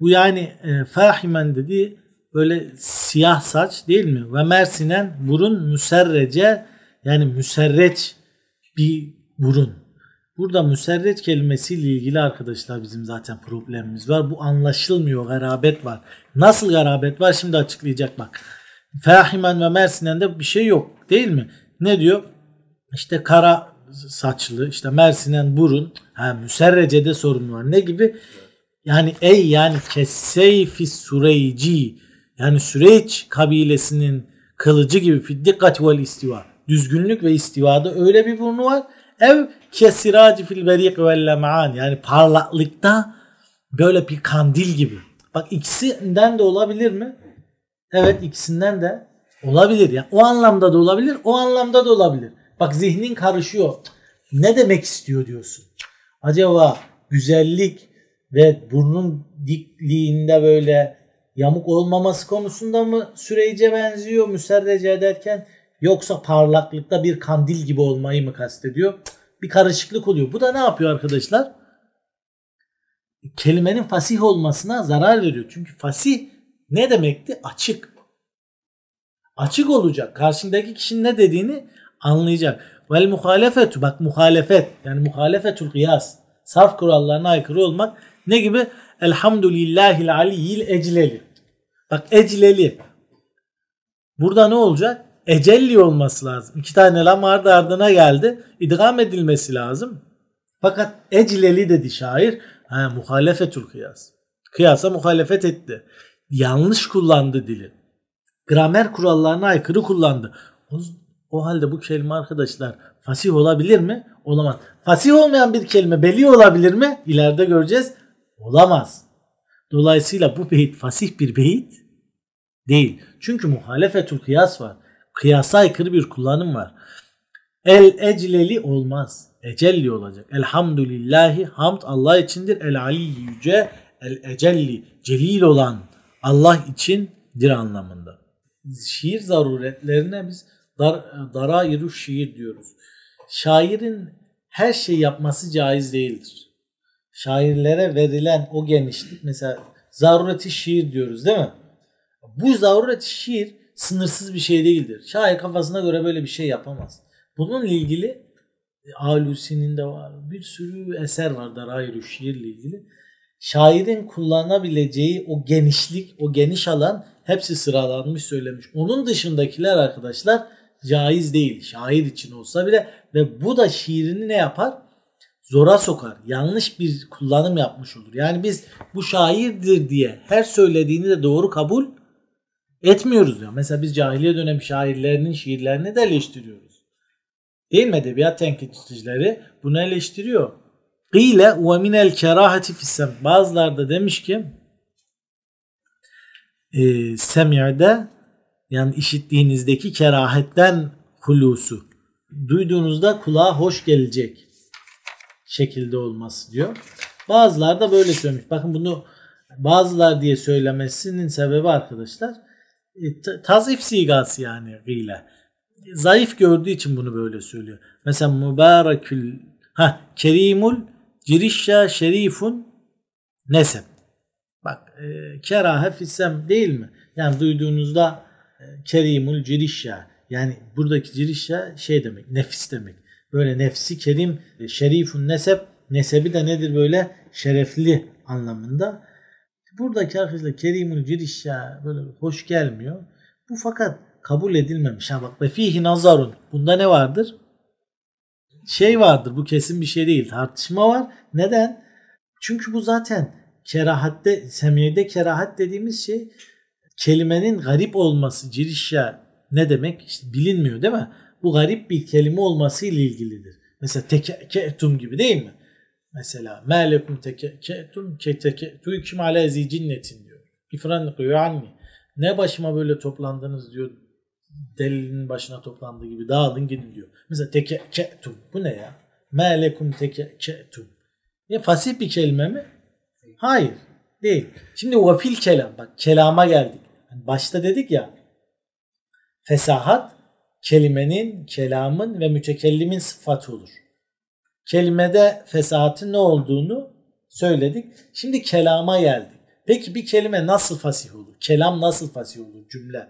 Speaker 1: Bu yani e, fahimen dediği böyle siyah saç değil mi? Ve mersinen burun müserrece yani müserreç bir burun. Burada müserreç kelimesiyle ilgili arkadaşlar bizim zaten problemimiz var. Bu anlaşılmıyor. Garabet var. Nasıl garabet var? Şimdi açıklayacak bak. Fahimen ve Mersinen'de bir şey yok. Değil mi? Ne diyor? İşte kara saçlı, işte Mersinen burun. Ha müserrecede sorun var. Ne gibi? Yani ey yani keseyfi sureyci yani Süreç kabilesinin kılıcı gibi fiddikat vel istiva. Düzgünlük ve istivada öyle bir burnu var. Ev kesiraci fil berik vel lem'an. Yani parlaklıkta böyle bir kandil gibi. Bak ikisinden de olabilir mi? Evet ikisinden de olabilir. Yani o anlamda da olabilir, o anlamda da olabilir. Bak zihnin karışıyor. Ne demek istiyor diyorsun. Acaba güzellik ve burnun dikliğinde böyle yamuk olmaması konusunda mı süreyce benziyor müserrece ederken yoksa parlaklıkta bir kandil gibi olmayı mı kastediyor? Bir karışıklık oluyor. Bu da ne yapıyor arkadaşlar? Kelimenin fasih olmasına zarar veriyor. Çünkü fasih ne demekti? Açık. Açık olacak. Karşındaki kişinin ne dediğini anlayacak. Vel muhalefetu bak muhalefet yani muhalefetul kıyas sarf kurallarına aykırı olmak ne gibi? Elhamdülillahil aliyyil ecleli. Bak ecleli. Burada ne olacak? Ecelli olması lazım. İki tane lam ardı ardına geldi. İdgam edilmesi lazım. Fakat ecleli dedi şair. Ha, muhalefetül kıyas. Kıyasa muhalefet etti. Yanlış kullandı dili. Gramer kurallarına aykırı kullandı. O, o halde bu kelime arkadaşlar fasih olabilir mi? Olamaz. Fasih olmayan bir kelime belli olabilir mi? İleride göreceğiz. Olamaz. Dolayısıyla bu beyit fasih bir beyit Değil. Çünkü muhalefetül kıyas var. Kıyasa aykırı bir kullanım var. El ecleli olmaz. Ecelli olacak. Elhamdülillahi hamd Allah içindir. El ali yüce. El ecelli celil olan Allah içindir anlamında. Şiir zaruretlerine biz dar, darairu şiir diyoruz. Şairin her şey yapması caiz değildir. Şairlere verilen o genişlik mesela zarureti şiir diyoruz değil mi? Bu zarureti şiir sınırsız bir şey değildir. Şair kafasına göre böyle bir şey yapamaz. Bununla ilgili Alusi'nin de var. Bir sürü eser var Darayru şiirle ilgili. Şairin kullanabileceği o genişlik, o geniş alan hepsi sıralanmış söylemiş. Onun dışındakiler arkadaşlar caiz değil. Şair için olsa bile ve bu da şiirini ne yapar? Zora sokar. Yanlış bir kullanım yapmış olur. Yani biz bu şairdir diye her söylediğini de doğru kabul etmiyoruz ya. Mesela biz cahiliye dönemi şairlerinin şiirlerini de eleştiriyoruz. Değil mi edebiyat tenkitçileri bunu eleştiriyor. Gile ve minel kerahati fissem. Bazıları da demiş ki e, semyerde yani işittiğinizdeki kerahetten hulusu. Duyduğunuzda kulağa hoş gelecek şekilde olması diyor. Bazılar da böyle söylemiş. Bakın bunu bazılar diye söylemesinin sebebi arkadaşlar tazif sigası yani gıyla. Zayıf gördüğü için bunu böyle söylüyor. Mesela mübarekül ha kerimul cirişşa şerifun nesep. Bak e, kerahe fissem değil mi? Yani duyduğunuzda e, kerimul cirişşa yani buradaki cirişşa şey demek nefis demek. Böyle nefsi kerim e, şerifun nesep nesebi de nedir böyle şerefli anlamında. Buradaki arkadaşlar kerimul cirişşa böyle hoş gelmiyor. Bu fakat kabul edilmemiş. Ha bak ve fihi nazarun. Bunda ne vardır? Şey vardır. Bu kesin bir şey değil. Tartışma var. Neden? Çünkü bu zaten kerahatte, semiyede kerahat dediğimiz şey kelimenin garip olması, cirişya ne demek? İşte bilinmiyor değil mi? Bu garip bir kelime olması ile ilgilidir. Mesela teketum gibi değil mi? Mesela melekum teketum keteketu kim ala zi cinnetin diyor. İfranlıkıyor anni. Ne başıma böyle toplandınız diyor. Delinin başına toplandığı gibi dağılın gidin diyor. Mesela teketum bu ne ya? Melekum teketum. Ne fasih bir kelime mi? Hayır. Değil. Şimdi vafil kelam. Bak kelama geldik. Başta dedik ya fesahat kelimenin, kelamın ve mütekellimin sıfatı olur. Kelimede fesahatın ne olduğunu söyledik. Şimdi kelama geldik. Peki bir kelime nasıl fasih olur? Kelam nasıl fasih olur? Cümle.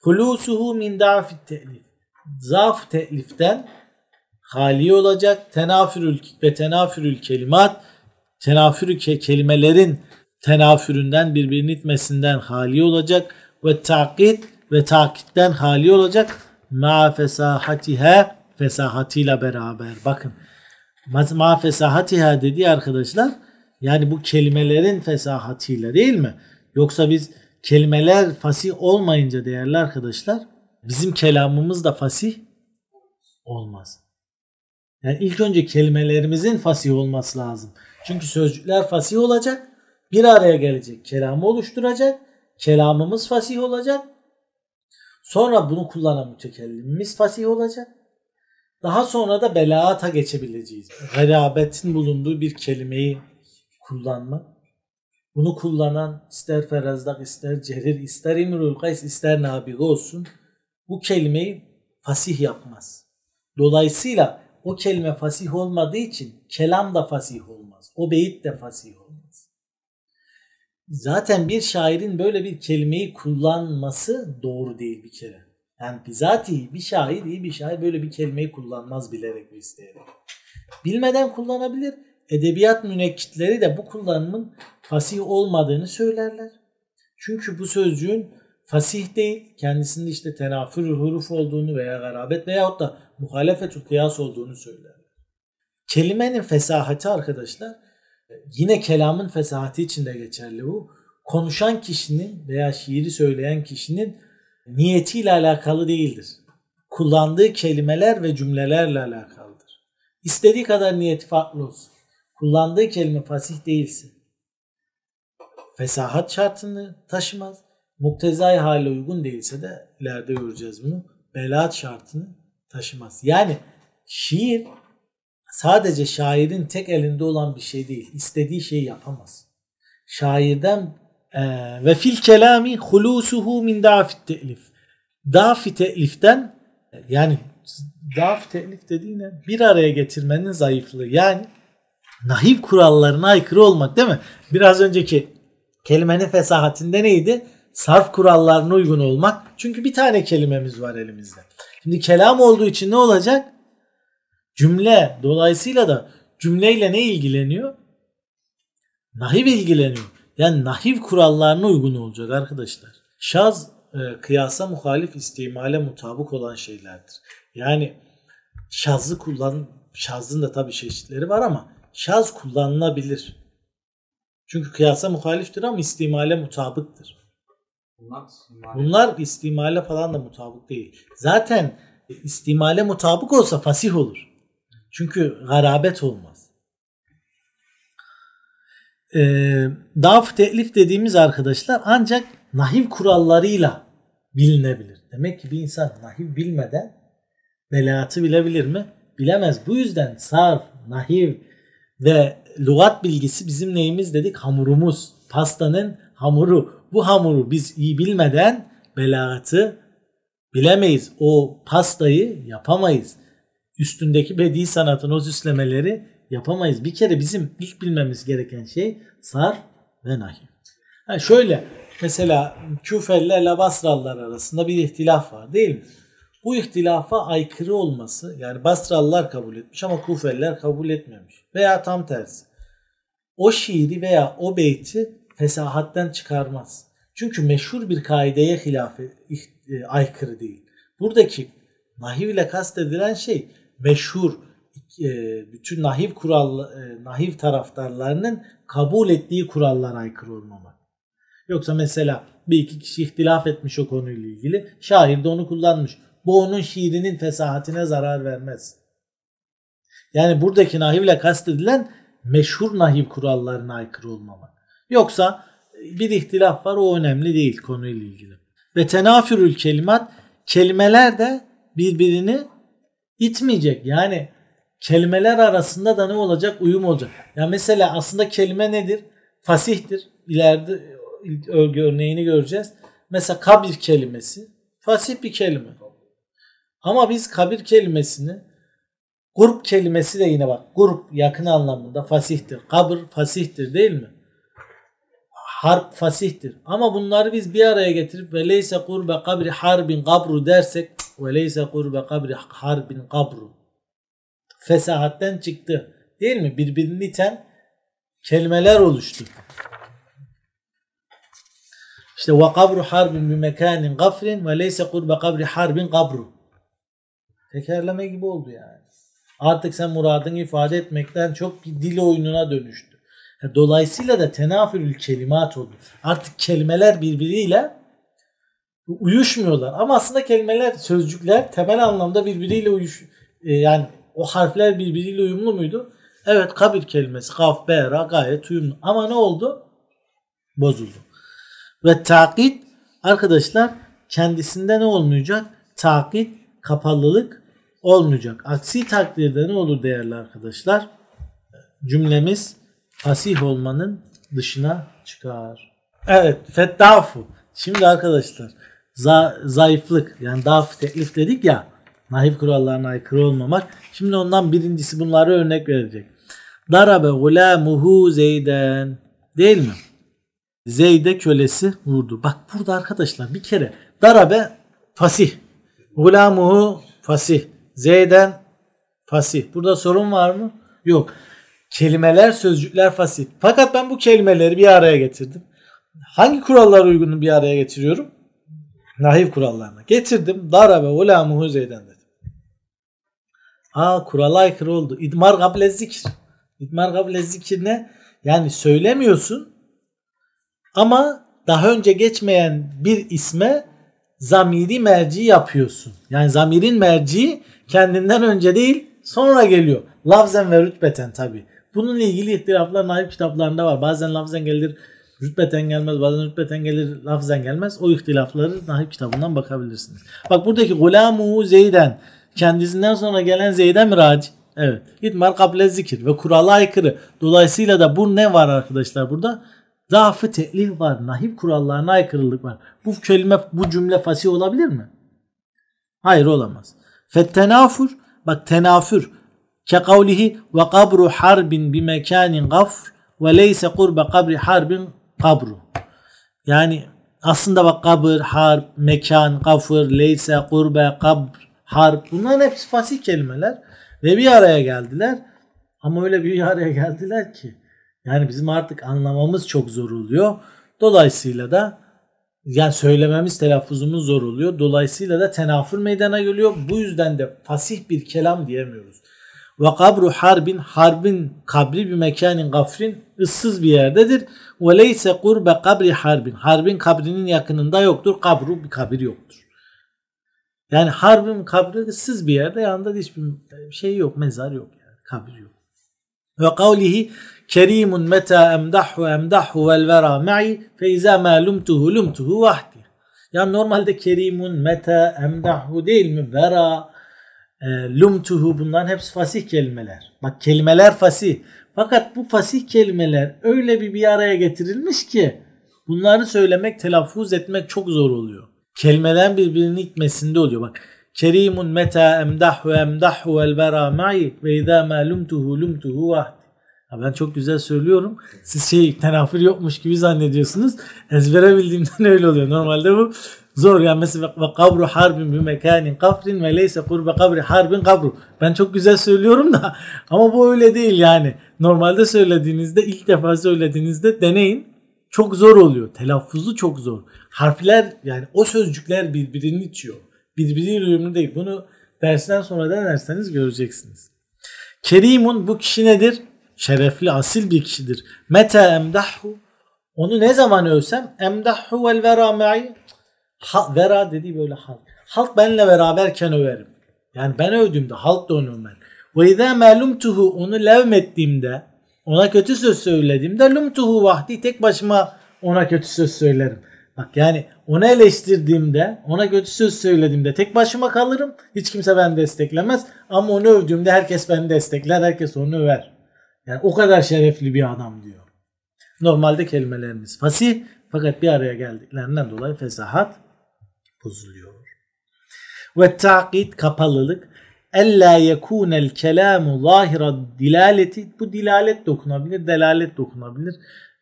Speaker 1: Hulusuhu min dafit te'lif. Zaf te'liften hali olacak. Tenafürül ve tenafürül kelimat tenafürü ke kelimelerin tenafüründen birbirini itmesinden hali olacak ve takit ve takitten hali olacak ma fesahatiha fesahatiyle beraber bakın ma fesahatiha dedi arkadaşlar yani bu kelimelerin fesahatiyle değil mi yoksa biz kelimeler fasih olmayınca değerli arkadaşlar bizim kelamımız da fasih olmaz. Yani ilk önce kelimelerimizin fasih olması lazım. Çünkü sözcükler fasih olacak. Bir araya gelecek. Kelamı oluşturacak. Kelamımız fasih olacak. Sonra bunu kullanan mütekellimimiz fasih olacak. Daha sonra da belaata geçebileceğiz. Garabetin bulunduğu bir kelimeyi kullanmak. Bunu kullanan ister ferazdak, ister cerir, ister imrul kays, ister nabiga olsun bu kelimeyi fasih yapmaz. Dolayısıyla o kelime fasih olmadığı için kelam da fasih olmaz. O beyit de fasih olmaz. Zaten bir şairin böyle bir kelimeyi kullanması doğru değil bir kere. Yani bizatihi bir şair, iyi bir şair böyle bir kelimeyi kullanmaz bilerek ve isteyerek. Bilmeden kullanabilir. Edebiyat münekkitleri de bu kullanımın fasih olmadığını söylerler. Çünkü bu sözcüğün fasih değil, kendisinde işte tenafür huruf olduğunu veya garabet veyahut da muhalefetü kıyas olduğunu söyler. Kelimenin fesahati arkadaşlar yine kelamın fesahati içinde geçerli bu. Konuşan kişinin veya şiiri söyleyen kişinin niyetiyle alakalı değildir. Kullandığı kelimeler ve cümlelerle alakalıdır. İstediği kadar niyeti farklı olsun. Kullandığı kelime fasih değilse fesahat şartını taşımaz muktezai hale uygun değilse de ileride göreceğiz bunu. Belaat şartını taşımaz. Yani şiir sadece şairin tek elinde olan bir şey değil. İstediği şeyi yapamaz. Şairden ve fil kelami hulusuhu min dafit telif. Dafi teliften yani dafi telif dediğine bir araya getirmenin zayıflığı. Yani nahiv kurallarına aykırı olmak değil mi? Biraz önceki kelimenin fesahatinde neydi? Sarf kurallarına uygun olmak. Çünkü bir tane kelimemiz var elimizde. Şimdi kelam olduğu için ne olacak? Cümle. Dolayısıyla da cümleyle ne ilgileniyor? Nahiv ilgileniyor. Yani nahiv kurallarına uygun olacak arkadaşlar. Şaz e, kıyasa muhalif istimale mutabık olan şeylerdir. Yani şazı kullan şazın da tabii çeşitleri var ama şaz kullanılabilir. Çünkü kıyasa muhaliftir ama istimale mutabıktır.
Speaker 2: Bunlar
Speaker 1: istimale falan da mutabık değil. Zaten istimale mutabık olsa fasih olur. Çünkü garabet olmaz. Ee, daf telif dediğimiz arkadaşlar ancak nahiv kurallarıyla bilinebilir. Demek ki bir insan nahiv bilmeden belaatı bilebilir mi? Bilemez. Bu yüzden sarf, nahiv ve lügat bilgisi bizim neyimiz dedik? Hamurumuz. Pastanın hamuru. Bu hamuru biz iyi bilmeden belaatı bilemeyiz. O pastayı yapamayız. Üstündeki bedi sanatın o süslemeleri yapamayız. Bir kere bizim ilk bilmemiz gereken şey sarf ve nahiv. Ha şöyle mesela Küfelilerle Basralılar arasında bir ihtilaf var değil mi? Bu ihtilafa aykırı olması yani Basralılar kabul etmiş ama Kufeliler kabul etmemiş. Veya tam tersi. O şiiri veya o beyti fesahatten çıkarmaz. Çünkü meşhur bir kaideye hilaf e, aykırı değil. Buradaki nahiv ile kastedilen şey meşhur e, bütün nahiv kural e, nahiv taraftarlarının kabul ettiği kurallara aykırı olmamak. Yoksa mesela bir iki kişi ihtilaf etmiş o konuyla ilgili. Şair de onu kullanmış. Bu onun şiirinin fesahatine zarar vermez. Yani buradaki nahivle kastedilen meşhur nahiv kurallarına aykırı olmamak. Yoksa bir ihtilaf var o önemli değil konuyla ilgili. Ve tenafürül kelimat kelimeler de birbirini itmeyecek. Yani kelimeler arasında da ne olacak? Uyum olacak. Ya mesela aslında kelime nedir? Fasihtir. İleride örgü örneğini göreceğiz. Mesela kabir kelimesi fasih bir kelime. Ama biz kabir kelimesini grup kelimesi de yine bak grup yakın anlamında fasihtir. Kabir fasihtir değil mi? Harp fasihtir. Ama bunları biz bir araya getirip ve leyse kurbe kabri harbin kabru dersek ve leyse kurbe kabri harbin kabru fesahatten çıktı. Değil mi? Birbirini iten kelimeler oluştu. İşte ve kabru harbin bir mekanin gafrin ve leyse kurbe kabri harbin kabru. Tekerleme gibi oldu yani. Artık sen muradını ifade etmekten çok bir dil oyununa dönüştü. Dolayısıyla da tenafülül kelimat oldu. Artık kelimeler birbiriyle uyuşmuyorlar. Ama aslında kelimeler, sözcükler temel anlamda birbiriyle uyuş e, yani o harfler birbiriyle uyumlu muydu? Evet kabir kelimesi kaf, be, ra gayet uyumlu. Ama ne oldu? Bozuldu. Ve takit arkadaşlar kendisinde ne olmayacak? Takit kapalılık olmayacak. Aksi takdirde ne olur değerli arkadaşlar? Cümlemiz fasih olmanın dışına çıkar. Evet, feddafu. Şimdi arkadaşlar za zayıflık yani daf teklif dedik ya nahiv kurallarına aykırı olmamak. Şimdi ondan birincisi bunları örnek verecek. Darabe gulamuhu zeyden değil mi? Zeyd'e kölesi vurdu. Bak burada arkadaşlar bir kere darabe fasih. Gulamuhu fasih. Zeyden fasih. Burada sorun var mı? Yok. Kelimeler, sözcükler fasih. Fakat ben bu kelimeleri bir araya getirdim. Hangi kurallar uygun bir araya getiriyorum? Nahiv kurallarına. Getirdim. Darabe ulamuhu zeyden dedim. Aa kurala aykırı oldu. İdmar gable zikir. İdmar gable zikir ne? Yani söylemiyorsun ama daha önce geçmeyen bir isme zamiri merci yapıyorsun. Yani zamirin merci kendinden önce değil sonra geliyor. Lafzen ve rütbeten tabi. Bununla ilgili ihtilaflar naif kitaplarında var. Bazen lafzen gelir Rütbeten gelmez bazen rütbeten gelir lafzen gelmez. O ihtilafları Nahip kitabından bakabilirsiniz. Bak buradaki gulamuhu zeyden kendisinden sonra gelen zeyden mi raci? Evet. İtmar kable zikir ve kurala aykırı. Dolayısıyla da bu ne var arkadaşlar burada? Zaafı teklif var. Nahip kurallarına aykırılık var. Bu kelime bu cümle fasih olabilir mi? Hayır olamaz. Fettenafur bak tenafür ke kavlihi ve kabru harbin bi mekanin gafr ve leyse kurbe kabri harbin kabru. Yani aslında bak kabir, harp, mekan, gafır, leyse, kurbe, kabr, harp bunların hepsi fasih kelimeler ve bir araya geldiler. Ama öyle bir araya geldiler ki yani bizim artık anlamamız çok zor oluyor. Dolayısıyla da yani söylememiz telaffuzumuz zor oluyor. Dolayısıyla da tenafür meydana geliyor. Bu yüzden de fasih bir kelam diyemiyoruz. Ve kabru harbin harbin kabri bir mekanin gafrin ıssız bir yerdedir. Ve leyse kurbe kabri harbin harbin kabrinin yakınında yoktur. Kabru bir kabir yoktur. Yani harbin kabri ıssız bir yerde yanında hiçbir şey yok mezar yok yani kabir yok. Ve kavlihi kerimun meta emdahu emdahu vel vera ma'i fe izâ mâ lumtuhu lumtuhu vahdi. Yani normalde kerimun meta emdahu değil mi? Vera e, lumtuhu bunların hepsi fasih kelimeler. Bak kelimeler fasih. Fakat bu fasih kelimeler öyle bir bir araya getirilmiş ki bunları söylemek, telaffuz etmek çok zor oluyor. Kelimelerin birbirini itmesinde oluyor. Bak Kerimun meta emdahu emdahu vel vera ma'i ve izâ mâ lumtuhu lumtuhu ben çok güzel söylüyorum. Siz şey tenafür yokmuş gibi zannediyorsunuz. Ezbere bildiğimden öyle oluyor. Normalde bu zor. Yani mesela ve kabru harbin bir mekanin kafrin ve leyse kurbe kabri harbin kabru. Ben çok güzel söylüyorum da ama bu öyle değil yani. Normalde söylediğinizde ilk defa söylediğinizde deneyin. Çok zor oluyor. Telaffuzu çok zor. Harfler yani o sözcükler birbirini içiyor. Birbiriyle uyumlu değil. Bunu dersten sonra denerseniz göreceksiniz. Kerimun bu kişi nedir? Şerefli, asil bir kişidir. Meta emdahu onu ne zaman övsem emdahu vel vera ma'i vera dediği böyle halk. Halk benle beraberken överim. Yani ben övdüğümde halk da onu över. Ve izâ mâlumtuhu onu levmettiğimde ona kötü söz söylediğimde lumtuhu vahdi tek başıma ona kötü söz söylerim. Bak yani onu eleştirdiğimde, ona kötü söz söylediğimde tek başıma kalırım. Hiç kimse beni desteklemez. Ama onu övdüğümde herkes beni destekler, herkes onu över. Yani o kadar şerefli bir adam diyor. Normalde kelimelerimiz fasih fakat bir araya geldiklerinden dolayı fesahat bozuluyor. Ve takit kapalılık ella yekunel kelamu zahira dilaleti bu dilalet dokunabilir, delalet dokunabilir.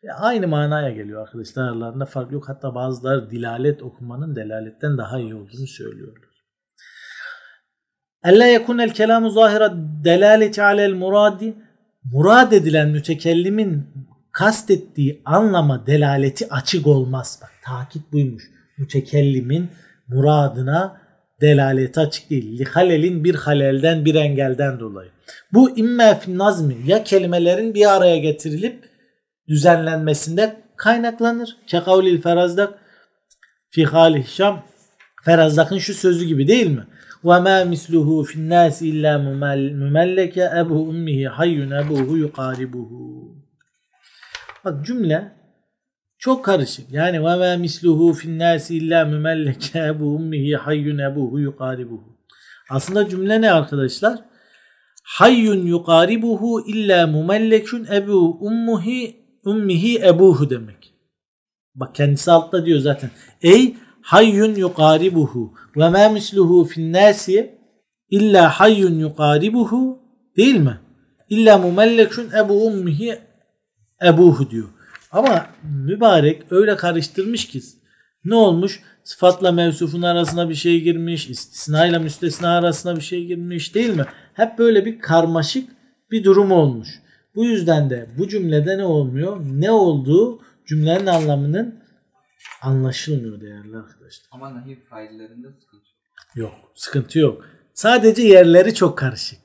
Speaker 1: E, aynı manaya geliyor arkadaşlar aralarında fark yok. Hatta bazıları dilalet okumanın delaletten daha iyi olduğunu söylüyorlar. Ella yekunel kelamu zahira delaleti alel muradi murad edilen mütekellimin kastettiği anlama delaleti açık olmaz. Bak takip buymuş. Mütekellimin muradına delaleti açık değil. Li halelin bir halelden bir engelden dolayı. Bu imme nazmi ya kelimelerin bir araya getirilip düzenlenmesinde kaynaklanır. Kekavlil ferazdak fi hali Hişam Ferazdak'ın şu sözü gibi değil mi? Ve ma misluhu fin nas illa mumelleke ebu ummihi hayyun ebuhu yukaribuhu. Bak cümle çok karışık. Yani ve ma misluhu fin nas illa mumelleke ebu ummihi hayyun ebuhu yukaribuhu. Aslında cümle ne arkadaşlar? Hayyun yukaribuhu illa mumellekun ebu ummuhi ummihi ebuhu demek. Bak kendisi altta diyor zaten. Ey hayyun yukaribuhu ve ma misluhu fin nasi illa hayyun yukaribuhu değil mi? İlla mumellekun ebu ummihi ebuhu diyor. Ama mübarek öyle karıştırmış ki ne olmuş? Sıfatla mevsufun arasına bir şey girmiş, istisnayla müstesna arasına bir şey girmiş değil mi? Hep böyle bir karmaşık bir durum olmuş. Bu yüzden de bu cümlede ne olmuyor? Ne olduğu cümlenin anlamının anlaşılmıyor değerli arkadaşlar.
Speaker 2: Ama nahiv faillerinde sıkıntı yok.
Speaker 1: Yok. Sıkıntı yok. Sadece yerleri çok karışık.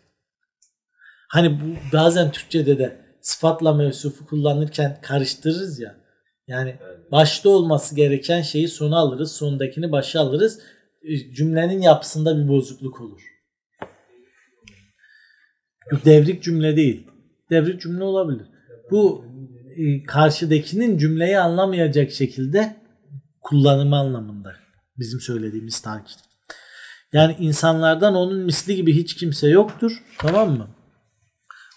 Speaker 1: Hani bu bazen Türkçe'de de sıfatla mevsufu kullanırken karıştırırız ya. Yani başta olması gereken şeyi sona alırız. Sondakini başa alırız. E, cümlenin yapısında bir bozukluk olur. Bu devrik cümle değil. Devrik cümle olabilir. Bu e, karşıdakinin cümleyi anlamayacak şekilde kullanımı anlamında bizim söylediğimiz takip. Yani insanlardan onun misli gibi hiç kimse yoktur. Tamam mı?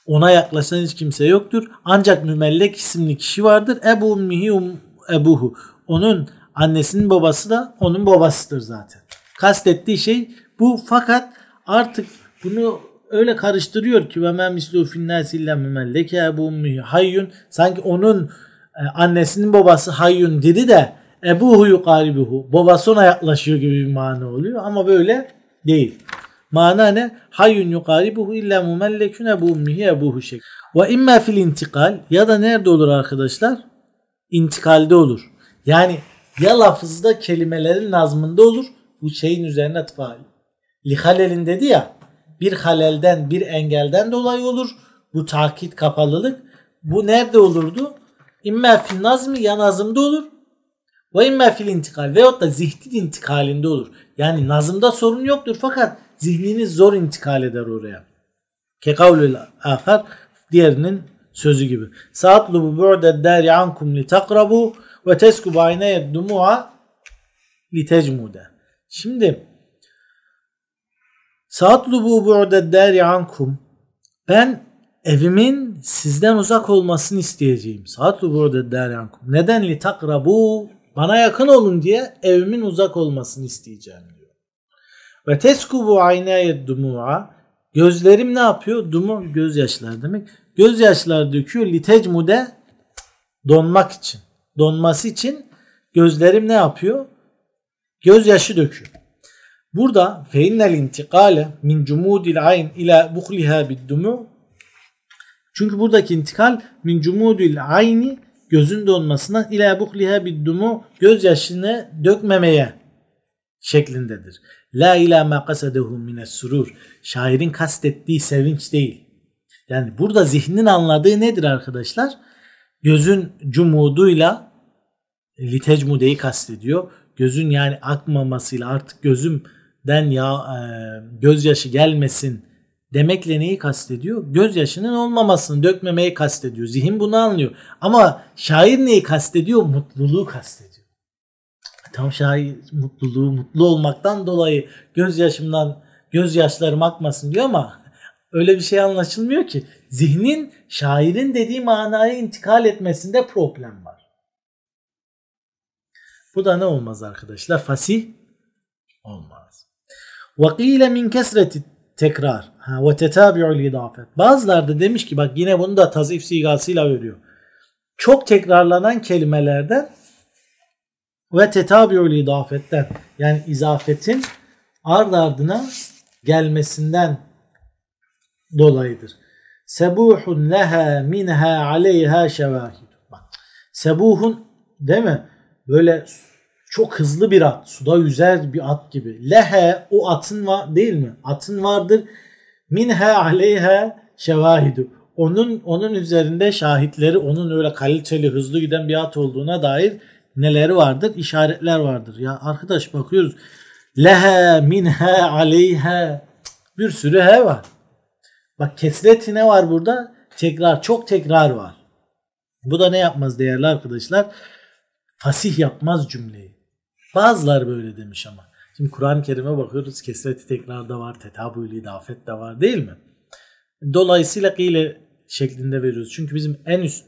Speaker 1: Ona yaklaşan hiç kimse yoktur. Ancak Mümellek isimli kişi vardır. Ebu ummihi um, ebuhu. Onun annesinin babası da onun babasıdır zaten. Kastettiği şey bu fakat artık bunu öyle karıştırıyor ki ve men mislu finnâs illa mümelleke ebu hayyun. Sanki onun e, annesinin babası hayyun dedi de ebuhu yukaribuhu. Babası ona yaklaşıyor gibi bir mana oluyor ama böyle değil. Mana ne? Hayyun yukaribuhu illa mumellekun ebu ummihi ebuhu şek. Ve imma fil intikal ya da nerede olur arkadaşlar? İntikalde olur. Yani ya lafızda kelimelerin nazmında olur. Bu şeyin üzerine atıfa. Lihalelin dedi ya bir halelden bir engelden dolayı olur. Bu takit kapalılık. Bu nerede olurdu? İmme fil nazmi ya nazımda olur. Ve imme fil intikal veyahut da zihnin intikalinde olur. Yani nazımda sorun yoktur fakat zihniniz zor intikal eder oraya. Kekavlül ahar diğerinin sözü gibi. Saatlubu bu'de dari ankum li takrabu ve teskubu ayneye dumu'a li tecmude. Şimdi Saatlubu bu'de dari ankum ben evimin sizden uzak olmasını isteyeceğim. Saatlubu bu'de dari ankum. Neden li takrabu bana yakın olun diye evimin uzak olmasını isteyeceğim diyor. Ve teskubu aynaya dumu'a gözlerim ne yapıyor? Dumu gözyaşlar demek. Gözyaşlar döküyor litecmude donmak için. Donması için gözlerim ne yapıyor? Gözyaşı döküyor. Burada feinnel intikale min cumudil ayn ila buhliha biddumu çünkü buradaki intikal min cumudil ayni gözün donmasından ila buhliha biddumu gözyaşını dökmemeye şeklindedir. La ila ma kasadehu mines surur. Şairin kastettiği sevinç değil. Yani burada zihnin anladığı nedir arkadaşlar? Gözün cumuduyla litecmudeyi kastediyor. Gözün yani akmamasıyla artık gözümden ya e, gözyaşı gelmesin demekle neyi kastediyor? Gözyaşının olmamasını, dökmemeyi kastediyor. Zihin bunu anlıyor. Ama şair neyi kastediyor? Mutluluğu kastediyor tam şahi mutluluğu, mutlu olmaktan dolayı gözyaşımdan gözyaşlarım akmasın diyor ama öyle bir şey anlaşılmıyor ki. Zihnin şairin dediği manaya intikal etmesinde problem var. Bu da ne olmaz arkadaşlar? Fasih olmaz. Vakile min kesreti tekrar. Ha, ve tetabi'ul idafet. Bazıları da demiş ki bak yine bunu da tazif sigasıyla veriyor. Çok tekrarlanan kelimelerden ve tetabi'ul idafetten yani izafetin ard ardına gelmesinden dolayıdır. Sebuhun leha minha aleyha şevahid. Sebuhun değil mi? Böyle çok hızlı bir at. Suda yüzer bir at gibi. Lehe o atın var değil mi? Atın vardır. Minha aleyha şevahidu. Onun onun üzerinde şahitleri onun öyle kaliteli hızlı giden bir at olduğuna dair neleri vardır? İşaretler vardır. Ya arkadaş bakıyoruz. Lehe minhe aleyhe bir sürü he var. Bak kesreti ne var burada? Tekrar çok tekrar var. Bu da ne yapmaz değerli arkadaşlar? Fasih yapmaz cümleyi. Bazılar böyle demiş ama. Şimdi Kur'an-ı Kerim'e bakıyoruz. Kesreti tekrarda var. Tetabülü idafet de var değil mi? Dolayısıyla kıyle şeklinde veriyoruz. Çünkü bizim en üst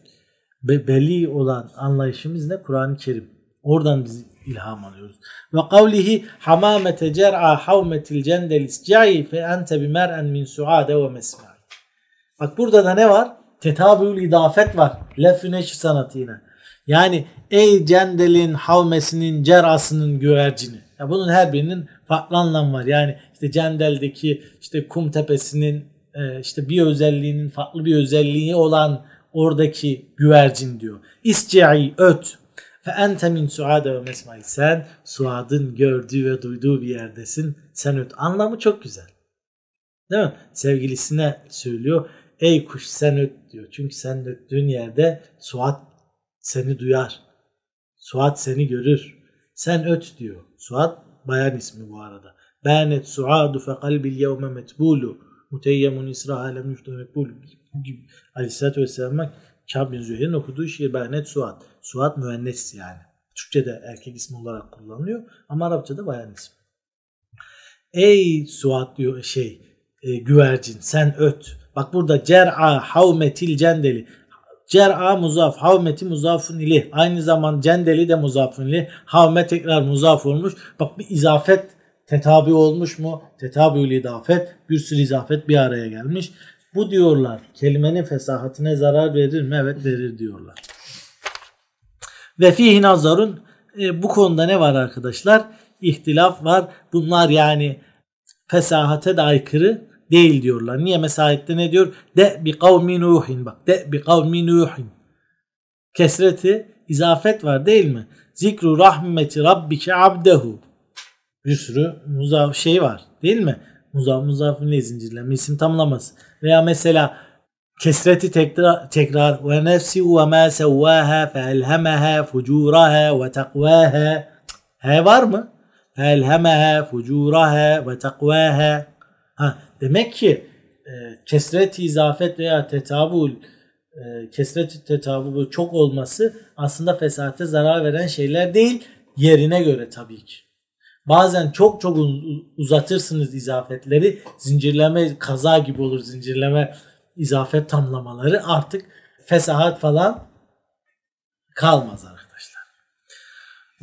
Speaker 1: be belli olan anlayışımız ne? Kur'an-ı Kerim. Oradan biz ilham alıyoruz. Ve kavlihi hamamete cer'a havmetil cendel isca'i fe ente bimer'en min suade ve mesma'i. Bak burada da ne var? Tetabül idafet var. Lefüneş sanatı. Yani ey cendelin havmesinin cerasının güvercini. Ya bunun her birinin farklı anlamı var. Yani işte cendeldeki işte kum tepesinin e, işte bir özelliğinin farklı bir özelliği olan oradaki güvercin diyor. İsci'i öt. Fe ente min suade ve mesmai. Sen suadın gördüğü ve duyduğu bir yerdesin. Sen öt. Anlamı çok güzel. Değil mi? Sevgilisine söylüyor. Ey kuş sen öt diyor. Çünkü sen öttüğün yerde Suat seni duyar. Suat seni görür. Sen öt diyor. Suat bayan ismi bu arada. Benet suadu fe kalbil yevme metbulu. Muteyyemun İsrail'e müjde mekbul gibi Aleyhisselatü Vesselam'a Kâb bin Züheyr'in okuduğu şiir Behnet Suat. Suat müennes yani. Türkçe'de erkek ismi olarak kullanılıyor ama Arapçada bayan ismi. Ey Suat diyor şey e, güvercin sen öt. Bak burada cer'a havmetil cendeli. Cer'a muzaf, havmeti muzafun ili. Aynı zaman cendeli de muzafun ili. Havme tekrar muzaf olmuş. Bak bir izafet tetabi olmuş mu? Tetabül idafet, bir sürü izafet bir araya gelmiş. Bu diyorlar kelimenin fesahatine zarar verir mi? Evet verir diyorlar. Ve fihi nazarun e, bu konuda ne var arkadaşlar? İhtilaf var. Bunlar yani fesahate de aykırı değil diyorlar. Niye mesahette ne diyor? De bi kavmi nuhin bak. De bi kavmi nuhin. Kesreti izafet var değil mi? Zikru rahmeti rabbike abdehu. Bir sürü muzaf şey var değil mi? Muzaf muzafın ne zincirleme isim tamlaması. Veya mesela kesreti tekrar, tekrar ve nefsi ve ma sevvaha fe elhemeha fucuraha ve takvaha. He var mı? Fe elhemeha fucuraha ve takvaha. Ha, demek ki e, kesret-i izafet veya tetabul e, kesret-i tetabul çok olması aslında fesahate zarar veren şeyler değil yerine göre tabii ki. Bazen çok çok uzatırsınız izafetleri zincirleme kaza gibi olur zincirleme izafet tamlamaları artık fesahat falan kalmaz arkadaşlar.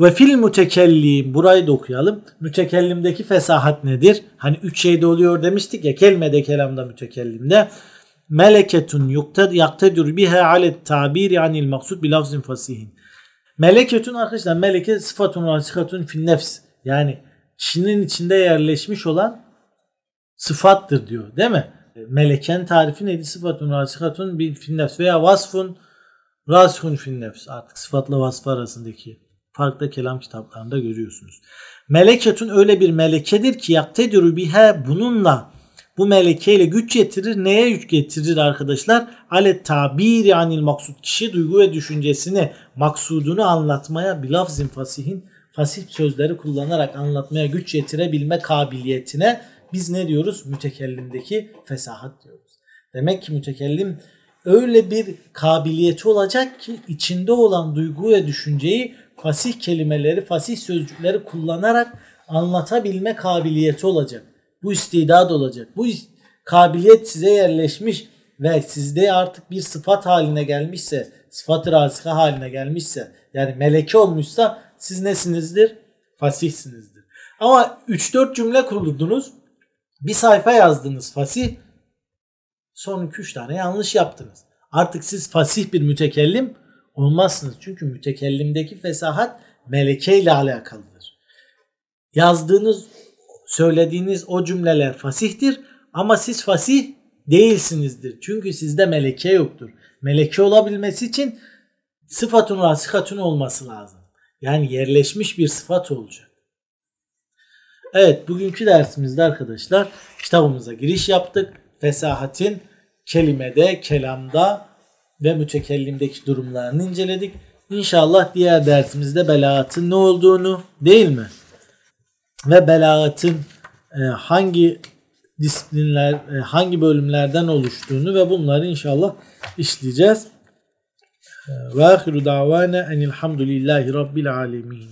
Speaker 1: Ve fil mütekellim burayı da okuyalım. Mütekellimdeki fesahat nedir? Hani üç şeyde oluyor demiştik ya kelimede kelamda mütekellimde. Meleketun yaktedur biha alet tabiri anil maksud bi lafzin fasihin. Meleketun arkadaşlar meleke sıfatun rasikatun fin nefs. Yani kişinin içinde yerleşmiş olan sıfattır diyor değil mi? Meleken tarifi neydi? Sıfatun rasikatun bin fin nefs veya vasfun rasihun fin nefs. Artık sıfatla vasfı arasındaki farklı kelam kitaplarında görüyorsunuz. Meleketun öyle bir melekedir ki yaktedürü biha bununla bu melekeyle güç getirir. Neye güç getirir arkadaşlar? Ale tabiri anil maksud. Kişi duygu ve düşüncesini, maksudunu anlatmaya bir lafzin fasihin fasih sözleri kullanarak anlatmaya güç yetirebilme kabiliyetine biz ne diyoruz? Mütekellimdeki fesahat diyoruz. Demek ki mütekellim öyle bir kabiliyeti olacak ki içinde olan duygu ve düşünceyi fasih kelimeleri, fasih sözcükleri kullanarak anlatabilme kabiliyeti olacak. Bu istidad olacak. Bu kabiliyet size yerleşmiş ve sizde artık bir sıfat haline gelmişse, sıfat-ı haline gelmişse, yani meleke olmuşsa siz nesinizdir? Fasihsinizdir. Ama 3-4 cümle kurdunuz. Bir sayfa yazdınız fasih. Son 2-3 tane yanlış yaptınız. Artık siz fasih bir mütekellim olmazsınız. Çünkü mütekellimdeki fesahat meleke ile alakalıdır. Yazdığınız, söylediğiniz o cümleler fasihtir ama siz fasih değilsinizdir. Çünkü sizde meleke yoktur. Meleke olabilmesi için sıfatun rasikatun olması lazım. Yani yerleşmiş bir sıfat olacak. Evet bugünkü dersimizde arkadaşlar kitabımıza giriş yaptık. Fesahatin kelimede, kelamda ve mütekellimdeki durumlarını inceledik. İnşallah diğer dersimizde belaatın ne olduğunu değil mi? Ve belaatın e, hangi disiplinler, e, hangi bölümlerden oluştuğunu ve bunları inşallah işleyeceğiz. Ve ahiru davana enilhamdülillahi rabbil alemin.